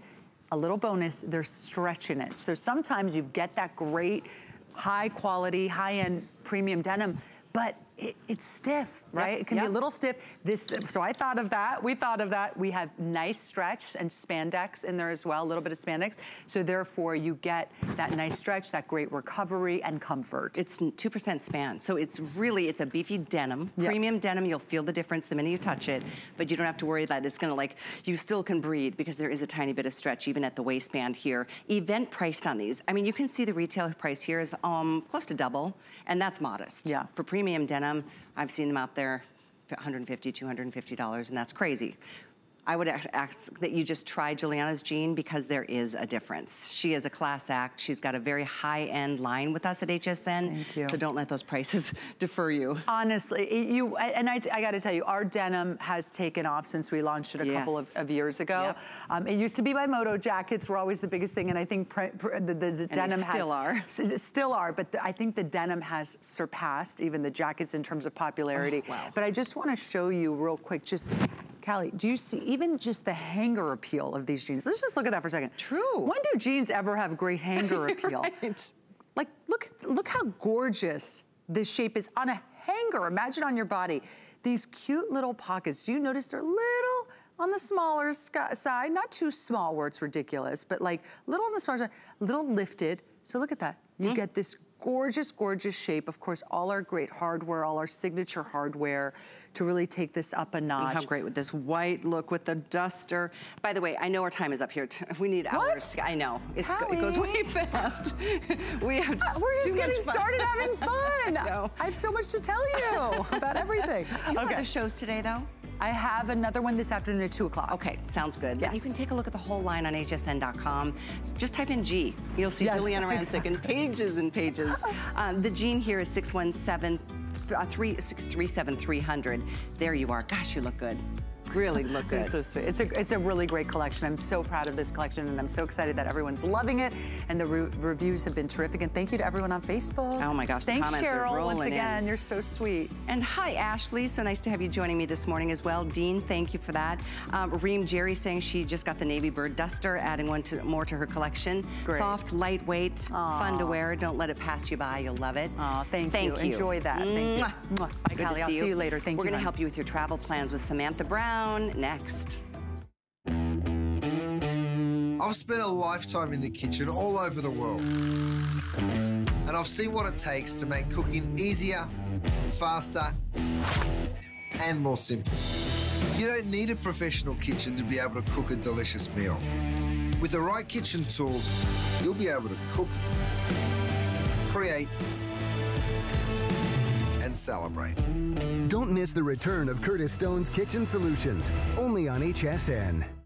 a little bonus they're stretching it. So sometimes you get that great high quality, high end premium denim, but it, it's stiff, right? It can be a little stiff. This, so I thought of that. We thought of that. We have nice stretch and spandex in there as well, a little bit of spandex. So therefore, you get that nice stretch, that great recovery and comfort. It's 2% span, so it's really, it's a beefy denim. Yep. Premium denim, you'll feel the difference the minute you touch it, but you don't have to worry that it's gonna like, you still can breathe because there is a tiny bit of stretch even at the waistband here. Event priced on these. I mean, you can see the retail price here is um, close to double, and that's modest. Yeah. For premium denim, I've seen them out there, 150, 250 dollars, and that's crazy. I would ask- that you just try Giuliana's jean because there is a difference. She is a class act. She's got a very high-end line with us at HSN. Thank you. So don't let those prices *laughs* defer you. Honestly, you and I, I got to tell you, our denim has taken off since we launched it a couple of, of years ago. Yep. Um, it used to be my moto jackets were always the biggest thing, and I think pre, pre, the, the, the denim still has, are. still are. But the, I think the denim has surpassed even the jackets in terms of popularity. Oh, wow. But I just want to show you real quick, just. Callie, do you see even just the hanger appeal of these jeans? Let's just look at that for a second. True. When do jeans ever have great hanger *laughs* appeal? Right. Like, look, look how gorgeous this shape is on a hanger. Imagine on your body. These cute little pockets. Do you notice they're little on the smaller side? Not too small where it's ridiculous, but like little on the smaller side, little lifted. So look at that. You Hmm. get this gorgeous, gorgeous shape. Of course, all our great hardware, all our signature hardware to really take this up a notch. How great with this white look with the duster. By the way, I know our time is up here. We need What? hours. I know. It's, it goes way fast. *laughs* we have Uh, We're just getting started having *laughs* fun. I. I have so much to tell you about everything. *laughs* Do you want the shows today, though? I have another one this afternoon at 2 o'clock. Okay, sounds good. You can take a look at the whole line on hsn.com. Just type in G. You'll see Yes, Giuliana Rancic in pages and pages. Um, *laughs* the jean here is 617 uh, 3 637 300. There you are. Gosh, you look good. Really look good. so sweet. It's a, it's a really great collection. I'm so proud of this collection and I'm so excited that everyone's loving it and the re reviews have been terrific. And thank you to everyone on Facebook. Oh my gosh, the Thanks, comments are Cheryl, once in. again. You're so sweet. And hi, Ashley. So nice to have you joining me this morning as well. Dean, thank you for that. Um, Reem Jerry saying she just got the Navy Bird Duster, adding one to, more to her collection. Great. Soft, lightweight, fun to wear. Don't let it pass you by. You'll love it. Aw, thank, Thank you. you. Enjoy that. Thank you. Mwah. Bye, Good Callie. I'll see you later. Thank you. We're going to help you with your travel plans with Samantha Brown next. I've spent a lifetime in the kitchen all over the world. And I've seen what it takes to make cooking easier, faster, and more simple. You don't need a professional kitchen to be able to cook a delicious meal. With the right kitchen tools, you'll be able to cook, create, celebrate. Don't miss the return of Curtis Stone's Kitchen Solutions, only on HSN.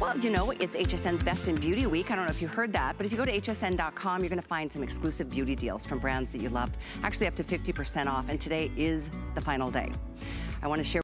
Well, you know, it's HSN's Best in Beauty Week. I don't know if you heard that, but if you go to hsn.com, you're going to find some exclusive beauty deals from brands that you love, actually up to 50% off. And today is the final day. I want to share